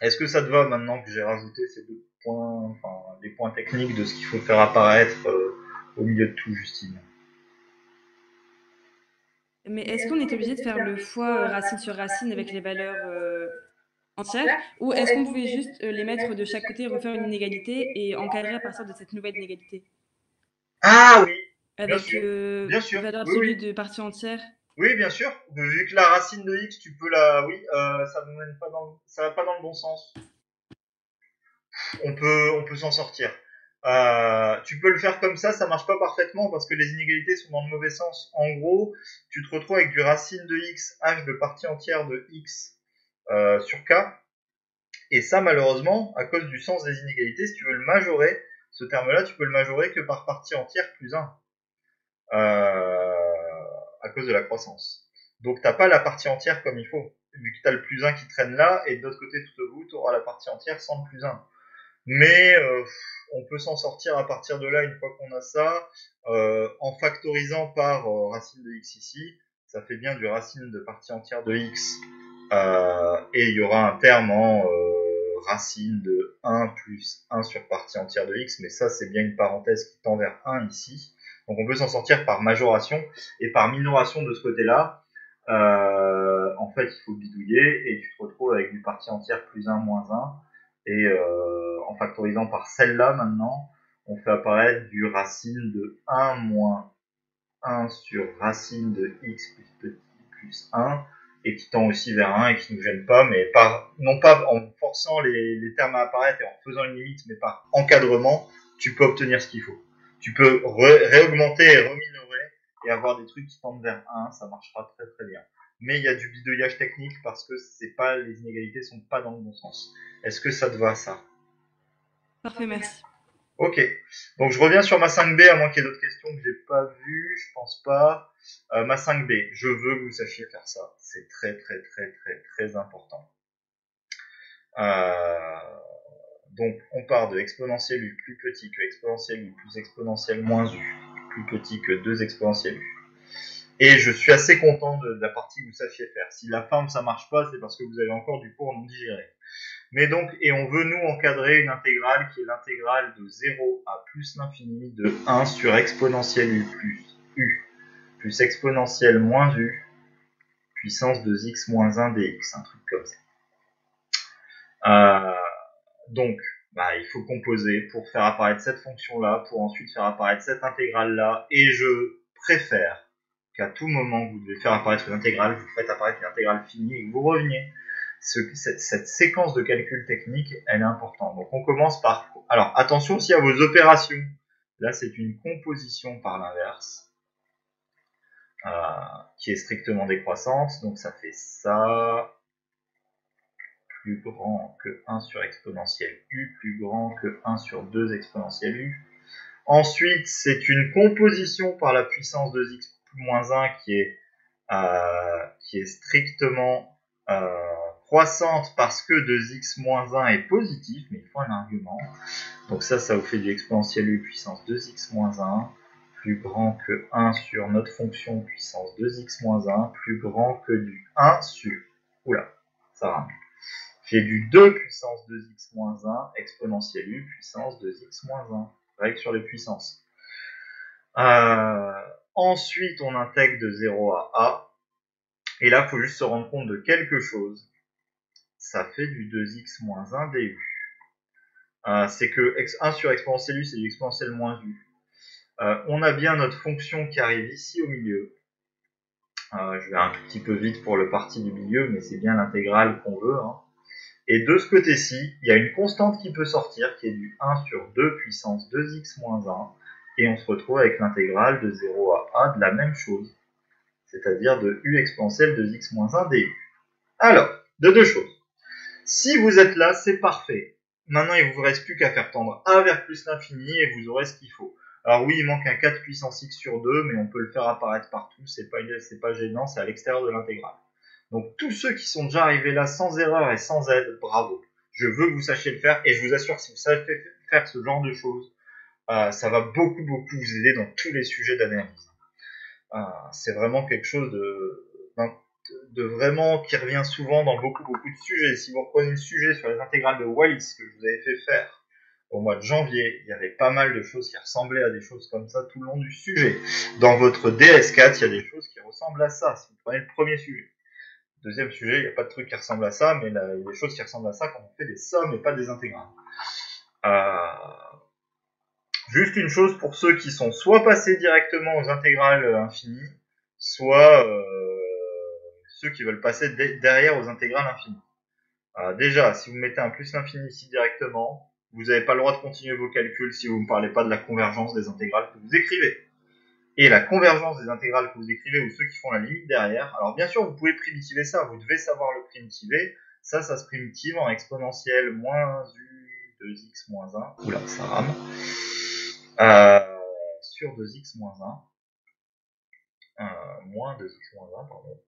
Est-ce que ça te va maintenant que j'ai rajouté ces deux points, enfin, des points techniques de ce qu'il faut faire apparaître euh, au milieu de tout, Justine? Mais est-ce qu'on est obligé de faire le fois euh, racine sur racine avec les valeurs entière Ou est-ce qu'on pouvait juste euh, les mettre de chaque côté, refaire une inégalité et encadrer à partir de cette nouvelle inégalité? Ah oui Avec bien sûr, euh, bien sûr. valeur absolue de partie entière Oui, bien sûr. Vu que la racine de x, tu peux la... Oui, euh, ça ne mène pas dans... ça va pas dans le bon sens. On peut, on peut s'en sortir. tu peux le faire comme ça, ça marche pas parfaitement parce que les inégalités sont dans le mauvais sens. En gros, tu te retrouves avec du racine de x, h de partie entière de x euh, sur K. Et ça, malheureusement, à cause du sens des inégalités, si tu veux le majorer, ce terme-là, tu peux le majorer que par partie entière plus 1. Euh, à cause de la croissance. Donc t'as pas la partie entière comme il faut. Vu que tu as le plus 1 qui traîne là, et de l'autre côté tout au bout, tu auras la partie entière sans le plus 1. Mais euh, on peut s'en sortir à partir de là une fois qu'on a ça, en factorisant par racine de x ici, ça fait bien du racine de partie entière de x euh, et il y aura un terme en euh, racine de 1 plus 1 sur partie entière de x, mais ça c'est bien une parenthèse qui tend vers 1 ici. Donc on peut s'en sortir par majoration et par minoration de ce côté-là. Euh, en fait, il faut bidouiller et tu te retrouves avec du partie entière plus 1 moins 1. Et euh, en factorisant par celle-là maintenant, on fait apparaître du racine de 1 moins 1 sur racine de x plus petit plus 1 et qui tend aussi vers 1 et qui ne nous gêne pas, mais non pas en forçant les, termes à apparaître et en faisant une limite, mais par encadrement, tu peux obtenir ce qu'il faut. Tu peux réaugmenter et reminorer et avoir des trucs qui tendent vers 1, ça marchera très très bien. Mais il y a du bidouillage technique parce que c'est pas les inégalités sont pas dans le bon sens. Est-ce que ça te va ça? Parfait, merci. Ok. Donc je reviens sur ma 5B, à moins qu'il y ait d'autres questions que j'ai pas vues, je pense pas. Euh, ma 5B, je veux que vous sachiez faire ça. C'est très très très très très important. Euh, donc on part de exponentiel u plus petit que exponentiel u plus exponentiel moins u plus petit que 2 exponentiel u. Et je suis assez content de, la partie que vous sachiez faire. Si la forme ça marche pas, c'est parce que vous avez encore du cours non digéré. Mais donc, et on veut nous encadrer une intégrale qui est l'intégrale de 0 à plus l'infini de 1 sur exponentielle u plus u plus exponentielle moins u puissance de x moins 1 dx, un truc comme ça. Euh, donc, bah, il faut composer pour faire apparaître cette fonction-là, pour ensuite faire apparaître cette intégrale-là, et je préfère qu'à tout moment que vous devez faire apparaître une intégrale, vous faites apparaître une intégrale finie et que vous reveniez cette, séquence de calcul technique, elle est importante. Donc on commence par... Alors attention aussi à vos opérations. Là, c'est une composition par l'inverse, euh, qui est strictement décroissante. Donc ça fait ça, plus grand que 1 sur exponentielle u, plus grand que 1 sur 2 exponentielle u. Ensuite, c'est une composition par la puissance de x moins 1 qui est, euh, qui est strictement... Euh, croissante parce que 2x moins 1 est positif, mais il faut un argument. Donc ça, ça vous fait du exponentiel u puissance 2x moins 1 plus grand que 1 sur notre fonction puissance 2x moins 1 plus grand que du 1 sur... Oula, ça rame. J'ai du 2 puissance 2x moins 1 exponentiel u puissance 2x moins 1. Règle sur les puissances. Euh, ensuite, on intègre de 0 à a. Et là, il faut juste se rendre compte de quelque chose ça fait du 2x moins 1 du. Euh, c'est que 1 sur exponentielle u, c'est du exponentielle moins u. Euh, on a bien notre fonction qui arrive ici au milieu. Je vais un petit peu vite pour le parti du milieu, mais c'est bien l'intégrale qu'on veut. Hein. Et de ce côté-ci, il y a une constante qui peut sortir, qui est du 1 sur 2 puissance 2x moins 1. Et on se retrouve avec l'intégrale de 0 à a de la même chose. C'est-à-dire de u exponentielle de x moins 1 du. Alors, de deux choses. Si vous êtes là, c'est parfait. Maintenant, il ne vous reste plus qu'à faire tendre a vers plus l'infini et vous aurez ce qu'il faut. Alors oui, il manque un 4 puissance x sur 2, mais on peut le faire apparaître partout, c'est pas, pas gênant, c'est à l'extérieur de l'intégrale. Donc tous ceux qui sont déjà arrivés là sans erreur et sans aide, bravo. Je veux que vous sachiez le faire et je vous assure si vous savez faire ce genre de choses, euh, ça va beaucoup beaucoup vous aider dans tous les sujets d'analyse. Euh, c'est vraiment quelque chose de, de vraiment qui revient souvent dans beaucoup beaucoup de sujets. Si vous reprenez le sujet sur les intégrales de Wallis que je vous avais fait faire au mois de janvier, il y avait pas mal de choses qui ressemblaient à des choses comme ça tout le long du sujet. Dans votre DS4, il y a des choses qui ressemblent à ça, si vous prenez le premier sujet. Deuxième sujet, il n'y a pas de truc qui ressemble à ça, mais il y a des choses qui ressemblent à ça quand on fait des sommes et pas des intégrales. Euh, juste une chose pour ceux qui sont soit passés directement aux intégrales infinies, soit euh, ceux qui veulent passer derrière aux intégrales infinies. déjà, si vous mettez un plus l'infini ici directement, vous n'avez pas le droit de continuer vos calculs si vous ne parlez pas de la convergence des intégrales que vous écrivez. Et la convergence des intégrales que vous écrivez ou ceux qui font la limite derrière, alors bien sûr vous pouvez primitiver ça, vous devez savoir le primitiver, ça ça se primitive en exponentielle moins u de x moins 1, oula ça rame, euh, sur 2x moins 1, euh, moins 2x moins 1, pardon,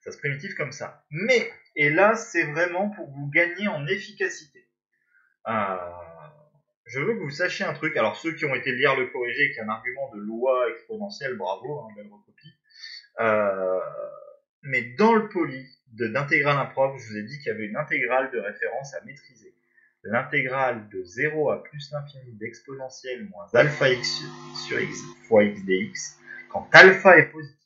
ça se primitive comme ça. Mais, et là, c'est vraiment pour vous gagner en efficacité. Euh, je veux que vous sachiez un truc. Alors, ceux qui ont été lire le corrigé, qui est un argument de loi exponentielle, bravo, hein, belle recopie. Euh, mais dans le poly d'intégrale improbe, je vous ai dit qu'il y avait une intégrale de référence à maîtriser. L'intégrale de 0 à plus l'infini d'exponentielle moins alpha x sur x fois x dx, quand alpha est positif,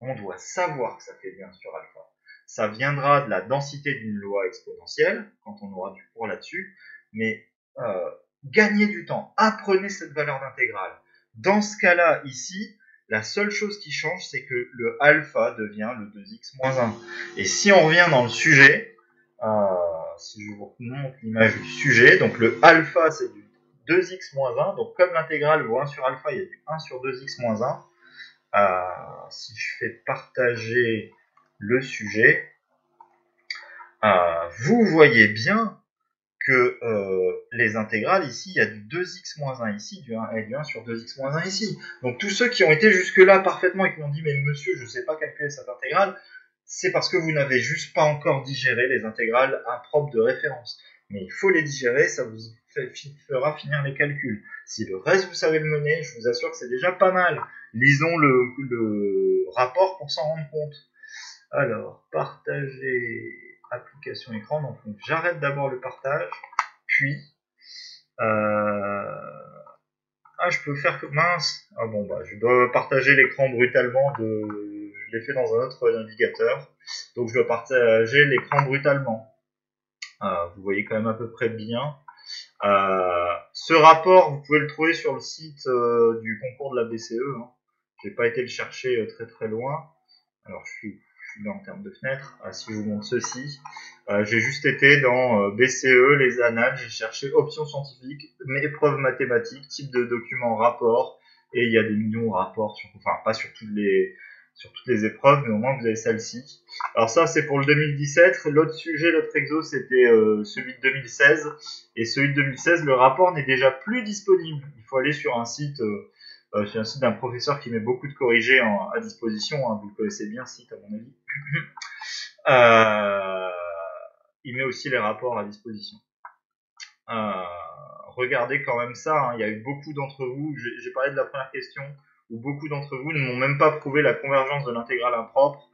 on doit savoir que ça fait bien sur alpha. Ça viendra de la densité d'une loi exponentielle, quand on aura du cours là-dessus, mais euh, gagnez du temps, apprenez cette valeur d'intégrale. Dans ce cas-là, ici, la seule chose qui change, c'est que le alpha devient le 2x moins 1. Et si on revient dans le sujet, euh, si je vous montre l'image du sujet, donc le alpha c'est du 2x moins 1, donc comme l'intégrale vaut 1 sur alpha, il y a du 1 sur 2x moins 1, si je fais partager le sujet, vous voyez bien que euh, les intégrales ici, il y a du 2x moins 1 ici, du 1 et du 1 sur 2x moins 1 ici. Donc tous ceux qui ont été jusque-là parfaitement et qui m'ont dit mais monsieur, je ne sais pas calculer cette intégrale, c'est parce que vous n'avez juste pas encore digéré les intégrales impropres de référence. Mais il faut les digérer, ça vous fera finir les calculs. Si le reste vous savez le mener, je vous assure que c'est déjà pas mal. Lisons le, le rapport pour s'en rendre compte. Alors, partager application écran. Donc, j'arrête d'abord le partage, puis euh, ah je peux faire que mince ah bon bah je dois partager l'écran brutalement de je l'ai fait dans un autre navigateur donc je dois partager l'écran brutalement ah, vous voyez quand même à peu près bien euh, ce rapport vous pouvez le trouver sur le site euh, du concours de la BCE hein. j'ai pas été le chercher très très loin alors je suis en termes de fenêtre. Ah, si je vous montre ceci, euh, j'ai juste été dans euh, BCE, les annales, j'ai cherché options scientifiques, épreuves mathématiques, type de document, rapport, et il y a des millions de rapports, enfin pas sur toutes les sur toutes les épreuves, mais au moins vous avez celle-ci. Alors ça c'est pour le 2017. L'autre sujet, l'autre exo, c'était euh, celui de 2016. Et celui de 2016, le rapport n'est déjà plus disponible. Il faut aller sur un site c'est un site d'un professeur qui met beaucoup de corrigés à disposition. Hein, vous le connaissez bien, site à mon avis. [laughs] euh, il met aussi les rapports à disposition. Euh, regardez quand même ça. Hein, il y a eu beaucoup d'entre vous. J'ai parlé de la première question où beaucoup d'entre vous ne m'ont même pas prouvé la convergence de l'intégrale impropre.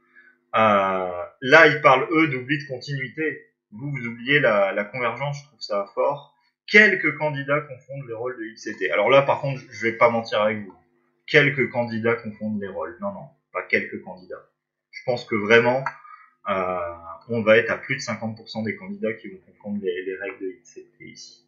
Euh, là, ils parlent eux d'oubli de continuité. Vous, vous oubliez la, la convergence. Je trouve ça fort quelques candidats confondent les rôles de X et T. Alors là, par contre, je vais pas mentir avec vous. Quelques candidats confondent les rôles. Non, non, pas quelques candidats. Je pense que vraiment, euh, on va être à plus de 50% des candidats qui vont confondre les, règles de X et T ici.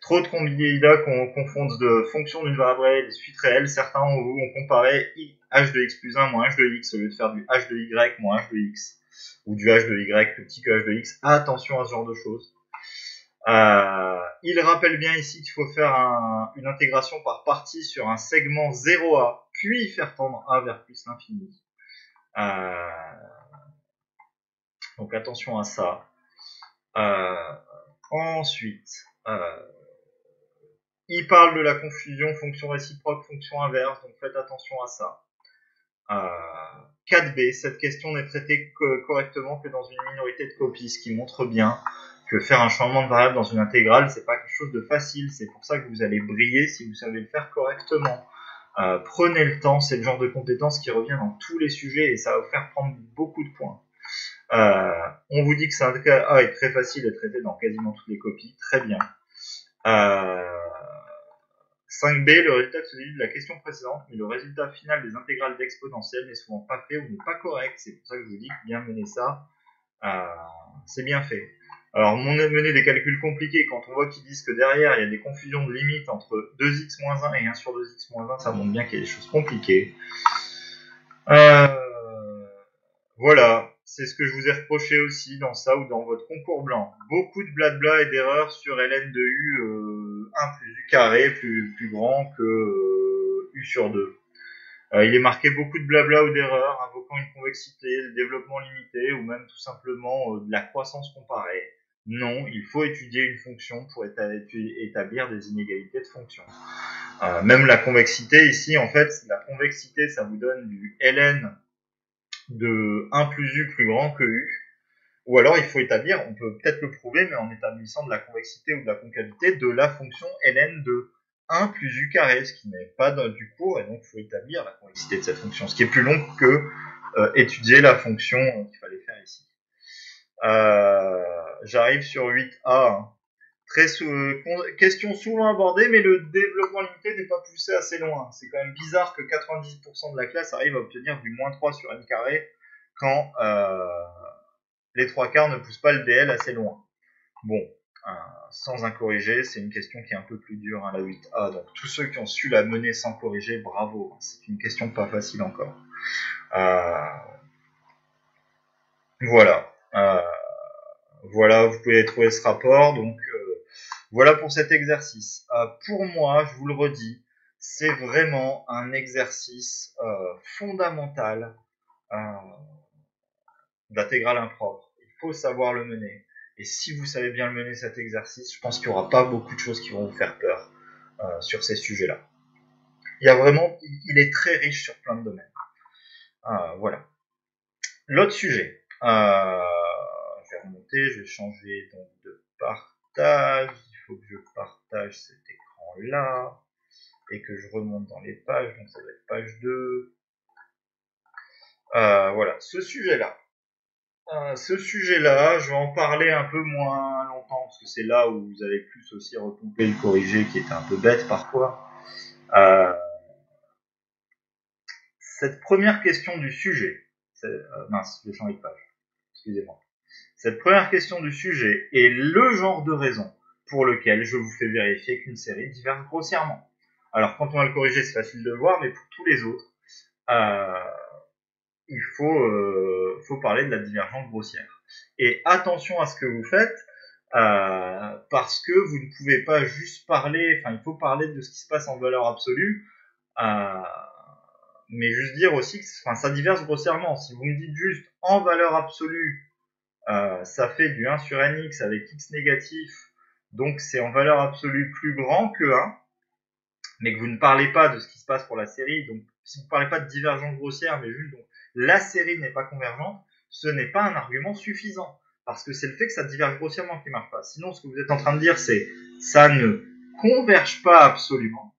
Trop de candidats qu'on confondent de fonction d'une variable des suites réelles. Certains ont, comparé h de x plus 1 moins h de x au lieu de faire du h de y moins h de x ou du h de y plus petit que h de x. Attention à ce genre de choses. Euh, il rappelle bien ici qu'il faut faire une intégration par partie sur un segment 0A, puis faire tendre A vers plus l'infini. Euh, donc attention à ça. Euh, ensuite, il parle de la confusion fonction réciproque, fonction inverse, donc faites attention à ça. 4b, cette question n'est traitée correctement que dans une minorité de copies, ce qui montre bien que faire un changement de variable dans une intégrale, c'est pas quelque chose de facile. C'est pour ça que vous allez briller si vous savez le faire correctement. Euh, prenez le temps, c'est le genre de compétence qui revient dans tous les sujets et ça va vous faire prendre beaucoup de points. Euh, on vous dit que cas A est très facile à traiter dans quasiment toutes les copies, très bien. Euh, 5b, le résultat de la question précédente, mais le résultat final des intégrales d'exponentielle n'est souvent pas fait ou n'est pas correct. C'est pour ça que je vous dis que bien mener ça, euh, c'est bien fait. Alors, mener des calculs compliqués, quand on voit qu'ils disent que derrière, il y a des confusions de limites entre 2x 1 et 1 sur 2x 1, ça montre bien qu'il y a des choses compliquées. Euh, voilà, c'est ce que je vous ai reproché aussi dans ça ou dans votre concours blanc. Beaucoup de blabla et d'erreurs sur ln de u, euh, 1 plus u carré plus, plus grand que euh, u sur 2. Euh, il est marqué beaucoup de blabla ou d'erreurs, invoquant une convexité, des développements limités ou même tout simplement de la croissance comparée. Non, il faut étudier une fonction pour établir des inégalités de fonction. Euh, même la convexité ici, en fait, la convexité, ça vous donne du ln de 1 plus u plus grand que u. Ou alors il faut établir, on peut peut-être le prouver, mais en établissant de la convexité ou de la concavité de la fonction ln de 1 plus u carré, ce qui n'est pas du cours, et donc il faut établir la convexité de cette fonction, ce qui est plus long que euh, étudier la fonction qu'il fallait faire. Euh, j'arrive sur 8A. Hein. Très question souvent abordée, mais le développement limité n'est pas poussé assez loin. C'est quand même bizarre que 90% de la classe arrive à obtenir du moins 3 sur n carré quand euh, les trois quarts ne poussent pas le DL assez loin. Bon, euh, sans un corrigé, c'est une question qui est un peu plus dure, hein, la 8A. Donc tous ceux qui ont su la mener sans corriger, bravo. C'est une question pas facile encore. Euh, voilà. Euh, voilà, vous pouvez trouver ce rapport. Donc euh, voilà pour cet exercice. Euh, pour moi, je vous le redis, c'est vraiment un exercice fondamental d'intégrale impropre. Il faut savoir le mener. Et si vous savez bien le mener cet exercice, je pense qu'il n'y aura pas beaucoup de choses qui vont vous faire peur sur ces sujets-là. Il y a vraiment, il est très riche sur plein de domaines. voilà. L'autre sujet. Je vais remonter, je vais changer donc de partage. Il faut que je partage cet écran-là et que je remonte dans les pages, donc ça va être page 2. Euh, voilà, ce sujet-là. Euh, ce sujet-là, je vais en parler un peu moins longtemps, parce que c'est là où vous avez plus aussi retomber le corriger qui était un peu bête parfois. Euh, cette première question du sujet, mince, j'ai changé de page, excusez-moi. Cette première question du sujet est le genre de raison pour lequel je vous fais vérifier qu'une série diverge grossièrement. Alors quand on va le corriger, c'est facile de voir, mais pour tous les autres, euh, il faut, euh, faut parler de la divergence grossière. Et attention à ce que vous faites, euh, parce que vous ne pouvez pas juste parler, enfin il faut parler de ce qui se passe en valeur absolue, mais juste dire aussi que ça diverge grossièrement. Si vous me dites juste en valeur absolue, ça fait du 1 sur nx avec x négatif, donc c'est en valeur absolue plus grand que 1, mais que vous ne parlez pas de ce qui se passe pour la série, donc si vous ne parlez pas de divergence grossière, mais juste donc la série n'est pas convergente, ce n'est pas un argument suffisant. Parce que c'est le fait que ça diverge grossièrement qui ne marche pas. Sinon, ce que vous êtes en train de dire, c'est ça ne converge pas absolument.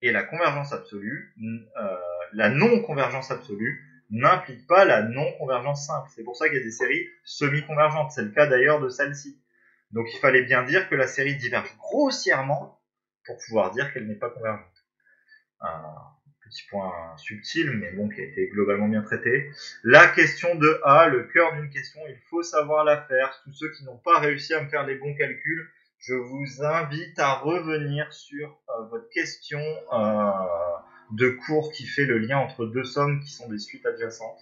Et la convergence absolue, euh, la non-convergence absolue, n'implique pas la non-convergence simple. C'est pour ça qu'il y a des séries semi-convergentes. C'est le cas d'ailleurs de celle-ci. Donc il fallait bien dire que la série diverge grossièrement pour pouvoir dire qu'elle n'est pas convergente. Petit point subtil, mais bon, qui a été globalement bien traité. La question de A, le cœur d'une question, il faut savoir la faire. Tous ceux qui n'ont pas réussi à me faire les bons calculs, je vous invite à revenir sur euh, votre question euh, de cours qui fait le lien entre deux sommes qui sont des suites adjacentes.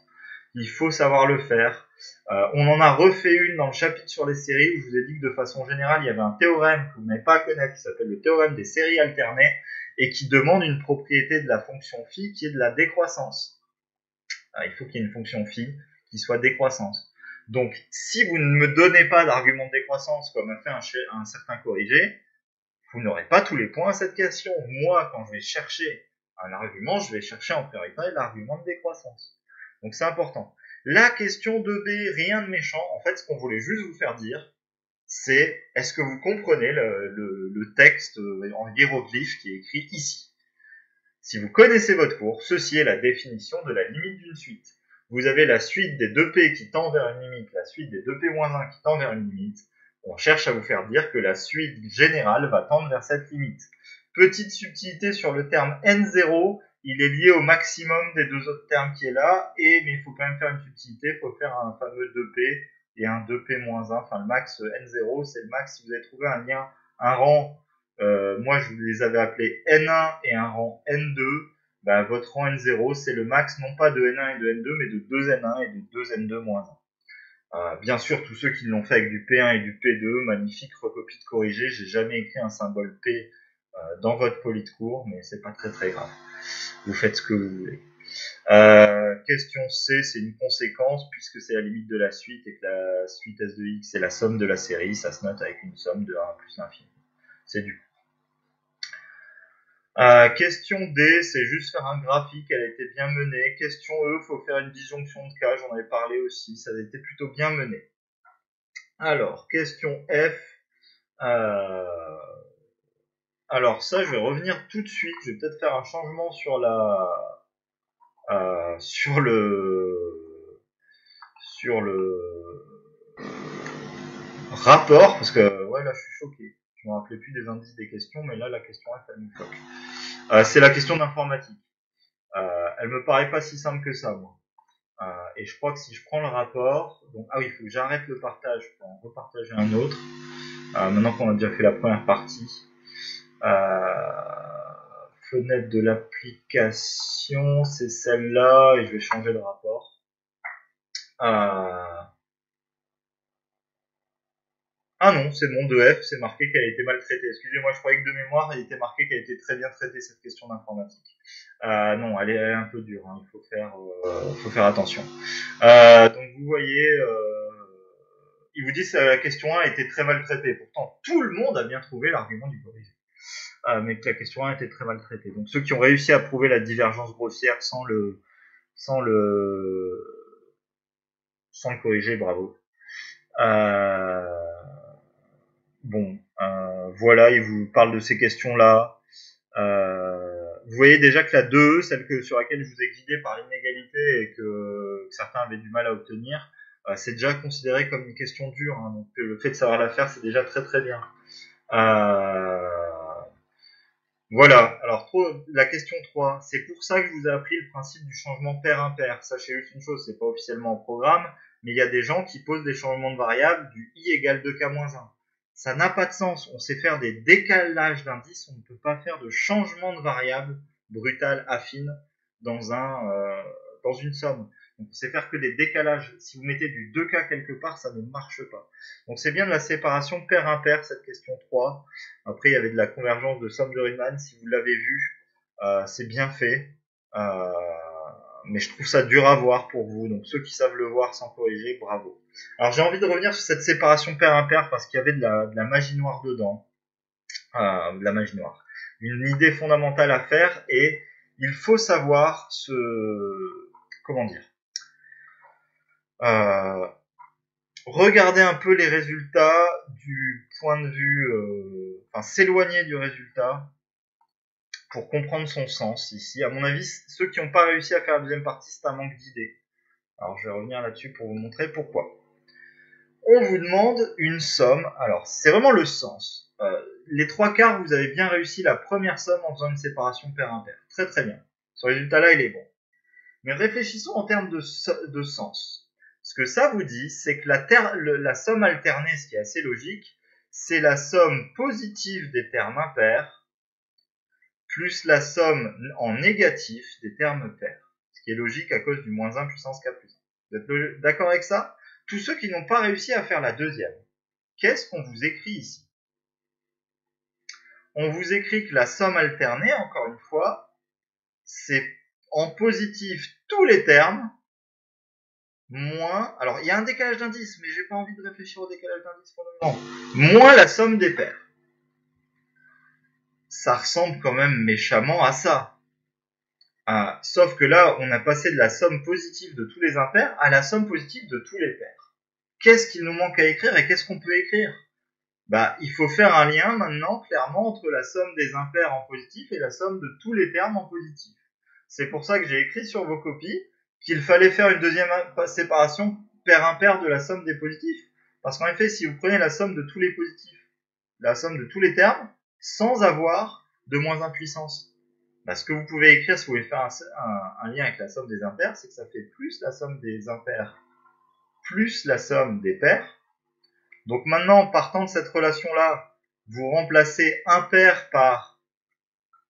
Il faut savoir le faire. Euh, on en a refait une dans le chapitre sur les séries où je vous ai dit que de façon générale, il y avait un théorème que vous n'avez pas à connaître qui s'appelle le théorème des séries alternées et qui demande une propriété de la fonction phi qui est de la décroissance. Il faut qu'il y ait une fonction phi qui soit décroissante. Donc, si vous ne me donnez pas d'argument de décroissance comme a fait un certain corrigé, vous n'aurez pas tous les points à cette question. Moi, quand je vais chercher un argument, je vais chercher en priorité l'argument de décroissance. Donc c'est important. La question de b rien de méchant. En fait, ce qu'on voulait juste vous faire dire, c'est est-ce que vous comprenez le, texte en hiéroglyphe qui est écrit ici? Si vous connaissez votre cours, ceci est la définition de la limite d'une suite. Vous avez la suite des 2p qui tend vers une limite, la suite des 2p-1 qui tend vers une limite. On cherche à vous faire dire que la suite générale va tendre vers cette limite. Petite subtilité sur le terme n0, il est lié au maximum des deux autres termes qui est là, et mais il faut quand même faire une subtilité, il faut faire un fameux 2p et un 2p-1, enfin le max n0, c'est le max. Si vous avez trouvé un lien, un rang, euh, moi je les avais appelés n1 et un rang n2, bah, votre rang n0 c'est le max non pas de n1 et de n2, mais de 2n1 et de 2n2-1. Euh, bien sûr, tous ceux qui l'ont fait avec du P1 et du P2, magnifique recopie de corrigé. J'ai jamais écrit un symbole P dans votre poly de cours, mais c'est pas très très grave vous faites ce que vous voulez. Euh, question C, c'est une conséquence puisque c'est la limite de la suite et que la suite S de X est la somme de la série, ça se note avec une somme de 1 plus l'infini. C'est du euh, question D, c'est juste faire un graphique, elle a été bien menée. Question E, faut faire une disjonction de cas, j'en avais parlé aussi, ça a été plutôt bien mené. Alors, question F, euh, alors ça, je vais revenir tout de suite. Je vais peut-être faire un changement sur la, euh, sur le, sur le rapport, parce que ouais là, je suis choqué. Je me rappelais plus des indices des questions, mais là, la question F, elle me choque. Euh, c'est la question d'informatique. Euh, elle me paraît pas si simple que ça, moi. Et je crois que si je prends le rapport, donc ah oui, il faut que j'arrête le partage pour en repartager un autre. maintenant qu'on a déjà fait la première partie. Fenêtre de l'application, c'est celle-là, et je vais changer le rapport. Euh, Ah non, c'est bon, de F, c'est marqué qu'elle a été maltraitée. Excusez-moi, je croyais que de mémoire, il était marqué qu'elle était très bien traitée, cette question d'informatique. Euh, non, elle est, un peu dure, hein. il faut faire, euh, attention. Euh, donc vous voyez, il vous dit que la question 1 a été très mal traitée. Pourtant, tout le monde a bien trouvé l'argument du corrigé. Euh, mais que la question 1 a été très mal traitée. Donc ceux qui ont réussi à prouver la divergence grossière sans le, sans le, corriger, bravo. Euh, Bon, euh, voilà, il vous parle de ces questions-là. Euh, vous voyez déjà que la 2, celle que, sur laquelle je vous ai guidé par l'inégalité et que, certains avaient du mal à obtenir, c'est déjà considéré comme une question dure. Hein, donc le fait de savoir la faire, c'est déjà très très bien. Voilà, alors la question 3, c'est pour ça que je vous ai appris le principe du changement pair-impair. Sachez juste une chose, c'est pas officiellement au programme, mais il y a des gens qui posent des changements de variables du i égale 2k-1 ça n'a pas de sens. On sait faire des décalages d'indices, on ne peut pas faire de changement de variable brutal, affine, dans, un, euh, dans une somme. Donc on sait faire que des décalages. Si vous mettez du 2K quelque part, ça ne marche pas. Donc c'est bien de la séparation pair-impair, cette question 3. Après, il y avait de la convergence de somme de Riemann. Si vous l'avez vu, euh, c'est bien fait. Euh, mais je trouve ça dur à voir pour vous. Donc ceux qui savent le voir sans corriger, bravo. Alors j'ai envie de revenir sur cette séparation pair-impair parce qu'il y avait de la, magie noire dedans. Euh, de la magie noire. Une idée fondamentale à faire et il faut savoir ce... Comment dire euh, Regarder un peu les résultats du point de vue... Euh, enfin s'éloigner du résultat pour comprendre son sens ici. À mon avis, ceux qui n'ont pas réussi à faire la deuxième partie, c'est un manque d'idées. Alors je vais revenir là-dessus pour vous montrer pourquoi. On vous demande une somme. Alors c'est vraiment le sens. Euh, les trois quarts, vous avez bien réussi la première somme en faisant une séparation pair-impair. Très très bien. Ce résultat-là, il est bon. Mais réfléchissons en termes de sens. Ce que ça vous dit, c'est que la, somme alternée, ce qui est assez logique, c'est la somme positive des termes impairs plus la somme en négatif des termes pairs, ce qui est logique à cause du moins 1 puissance k plus 1. Vous êtes d'accord avec ça? Tous ceux qui n'ont pas réussi à faire la deuxième, qu'est-ce qu'on vous écrit ici? On vous écrit que la somme alternée, encore une fois, c'est en positif tous les termes, moins, alors il y a un décalage d'indice, mais j'ai pas envie de réfléchir au décalage d'indice pour le moment, moins la somme des paires ça ressemble quand même méchamment à ça. Ah, sauf que là, on a passé de la somme positive de tous les impairs à la somme positive de tous les pairs. Qu'est-ce qu'il nous manque à écrire et qu'est-ce qu'on peut écrire? Bah, il faut faire un lien maintenant clairement entre la somme des impairs en positif et la somme de tous les termes en positif. C'est pour ça que j'ai écrit sur vos copies qu'il fallait faire une deuxième séparation pair-impair de la somme des positifs. Parce qu'en effet, si vous prenez la somme de tous les positifs, la somme de tous les termes, sans avoir de moins 1 puissance. Bah, ce que vous pouvez écrire si vous voulez faire un, lien avec la somme des impairs, c'est que ça fait plus la somme des impairs plus la somme des pairs. Donc maintenant, partant de cette relation-là, vous remplacez impair par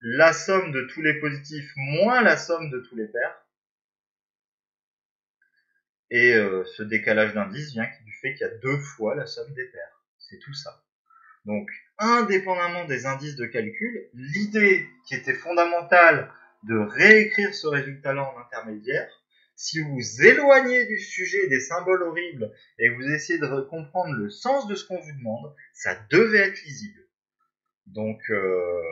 la somme de tous les positifs moins la somme de tous les pairs. Et euh, ce décalage d'indice vient du fait qu'il y a deux fois la somme des pairs. C'est tout ça. Donc, indépendamment des indices de calcul, l'idée qui était fondamentale de réécrire ce résultat-là en intermédiaire, si vous éloignez du sujet des symboles horribles et vous essayez de comprendre le sens de ce qu'on vous demande, ça devait être lisible. Donc euh,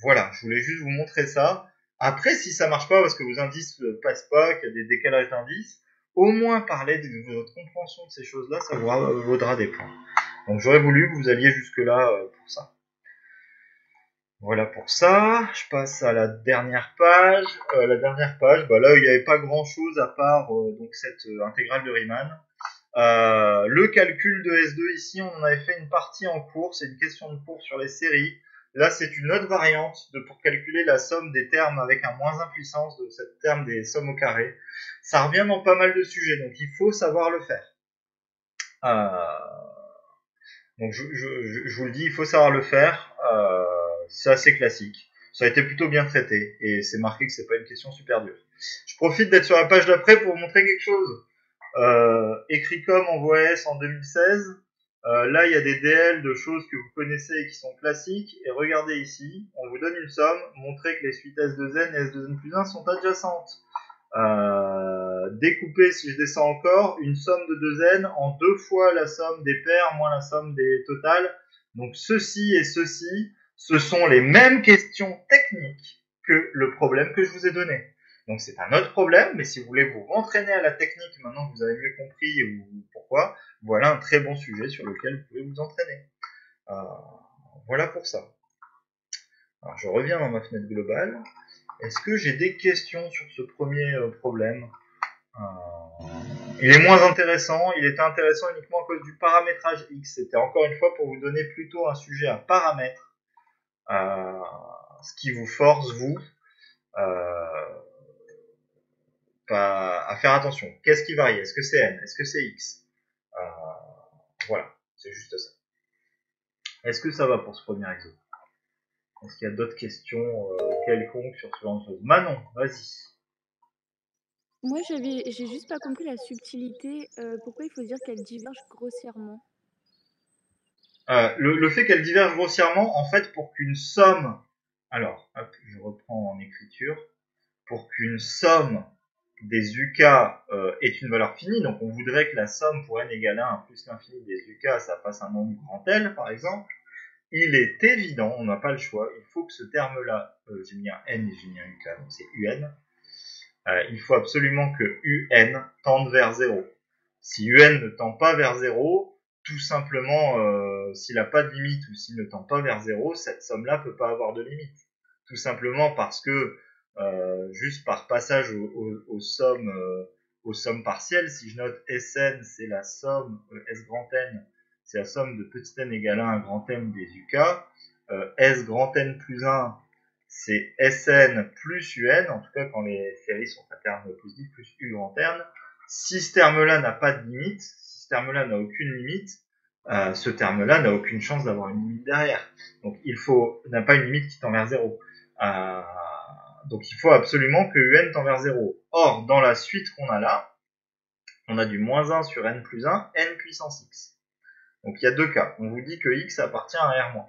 voilà, je voulais juste vous montrer ça. Après, si ça marche pas parce que vos indices ne passent pas, qu'il y a des décalages d'indices, au moins parler de votre compréhension de ces choses-là, ça vous vaudra des points. Donc j'aurais voulu que vous alliez jusque-là euh, pour ça. Voilà pour ça. Je passe à la dernière page. Euh, la dernière page, bah là il n'y avait pas grand-chose à part euh, donc cette intégrale de Riemann. le calcul de S2 ici, on en avait fait une partie en cours. C'est une question de cours sur les séries. Là, c'est une autre variante de, pour calculer la somme des termes avec un moins 1 puissance de cette terme des sommes au carré. Ça revient dans pas mal de sujets, donc il faut savoir le faire. Euh, donc je, vous le dis, il faut savoir le faire. Euh, c'est assez classique. Ça a été plutôt bien traité et c'est marqué que c'est pas une question super dure. Je profite d'être sur la page d'après pour vous montrer quelque chose. Euh, écrit comme en VOS en 2016. Euh, là, il y a des DL de choses que vous connaissez et qui sont classiques. Et regardez ici, on vous donne une somme, montrez que les suites S2N et S2N plus 1 sont adjacentes. Euh, si je descends encore, une somme de 2N en deux fois la somme des paires moins la somme des totales. Donc ceci et ceci, ce sont les mêmes questions techniques que le problème que je vous ai donné. Donc c'est un autre problème, mais si vous voulez vous entraîner à la technique maintenant que vous avez mieux compris ou voilà un très bon sujet sur lequel vous pouvez vous entraîner. Euh, voilà pour ça. Alors je reviens dans ma fenêtre globale. Est-ce que j'ai des questions sur ce premier euh, problème? Euh, Il est moins intéressant, il était intéressant uniquement à cause du paramétrage X. C'était encore une fois pour vous donner plutôt un sujet à paramètre, ce qui vous force, vous, à faire attention. Qu'est-ce qui varie? Est-ce que c'est n? Est-ce que c'est x? Voilà, c'est juste ça. Est-ce que ça va pour ce premier exemple Est-ce qu'il y a d'autres questions euh, quelconques sur ce genre de choses? Manon, vas-y. Moi, j'avais, j'ai juste pas compris la subtilité. Euh, pourquoi il faut dire qu'elle diverge grossièrement? Le, le, fait qu'elle diverge grossièrement, en fait, pour qu'une somme. Alors, hop, je reprends en écriture. Pour qu'une somme des UK euh, est une valeur finie, donc on voudrait que la somme pour n égale 1 plus l'infini des UK, ça fasse un nombre grand L, par exemple, il est évident, on n'a pas le choix, il faut que ce terme-là, euh, j'ai mis un n et j'ai mis un UK, donc c'est un, euh, il faut absolument que un tende vers 0. Si un ne tend pas vers 0, tout simplement, s'il n'a pas de limite ou s'il ne tend pas vers 0, cette somme-là peut pas avoir de limite. Tout simplement parce que euh, juste par passage aux, sommes, euh, aux sommes partielles. Si je note Sn, c'est la somme, euh, S grand N, c'est la somme de petit n égale 1 à grand N des UK. S grand N plus 1, c'est Sn plus Un, en tout cas quand les séries sont à terme positif, plus U grand N. Si ce terme-là n'a pas de limite, si ce terme-là n'a aucune limite, ce terme-là n'a aucune chance d'avoir une limite derrière. Donc il faut n'a pas une limite qui tend vers 0. Donc il faut absolument que un tend vers 0. Or, dans la suite qu'on a là, on a du moins 1 sur n plus 1, n puissance x. Donc il y a deux cas. On vous dit que x appartient à R-.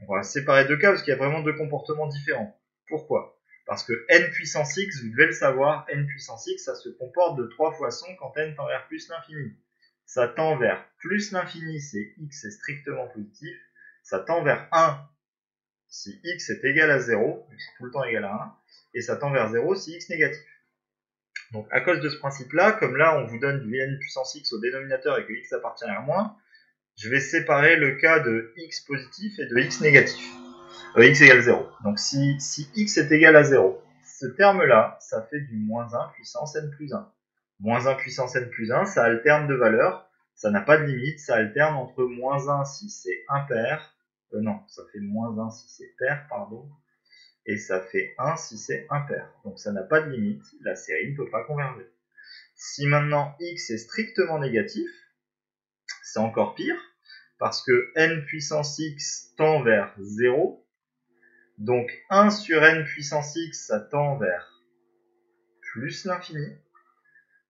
On va séparer deux cas parce qu'il y a vraiment deux comportements différents. Pourquoi? Parce que n puissance x, vous devez le savoir, n puissance x, ça se comporte de trois façons quand n tend vers plus l'infini. Ça tend vers plus l'infini, c'est x est strictement positif. Ça tend vers 1, si x est égal à 0, c'est tout le temps égal à 1, et ça tend vers 0 si x négatif. Donc à cause de ce principe-là, comme là on vous donne du n puissance x au dénominateur et que x appartient à R-, je vais séparer le cas de x positif et de x négatif. Euh, x égale 0. Donc si, si x est égal à 0, ce terme-là, ça fait du moins 1 puissance n plus 1. Moins 1 puissance n plus 1, ça alterne de valeur, ça n'a pas de limite, ça alterne entre moins 1 si c'est impair, euh, non, ça fait moins 1 si c'est pair, pardon. Et ça fait 1 si c'est impair. Donc ça n'a pas de limite, la série ne peut pas converger. Si maintenant x est strictement négatif, c'est encore pire, parce que n puissance x tend vers 0. Donc 1 sur n puissance x, ça tend vers plus l'infini.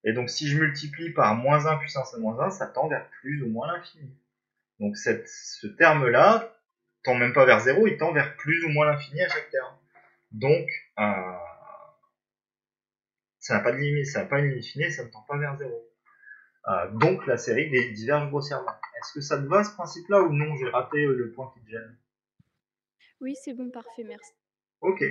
Et donc si je multiplie par moins 1 puissance moins 1, ça tend vers plus ou moins l'infini. Donc ce terme-là tend même pas vers 0, il tend vers plus ou moins l'infini à chaque terme. Donc, euh, ça n'a pas de limite, ça n'a pas une limite finie, ça ne tend pas vers 0. Euh, donc la série diverge grossièrement. Est-ce que ça te va ce principe-là ou non? J'ai raté euh, le point qui te gêne. Oui, c'est bon, parfait, merci. Ok.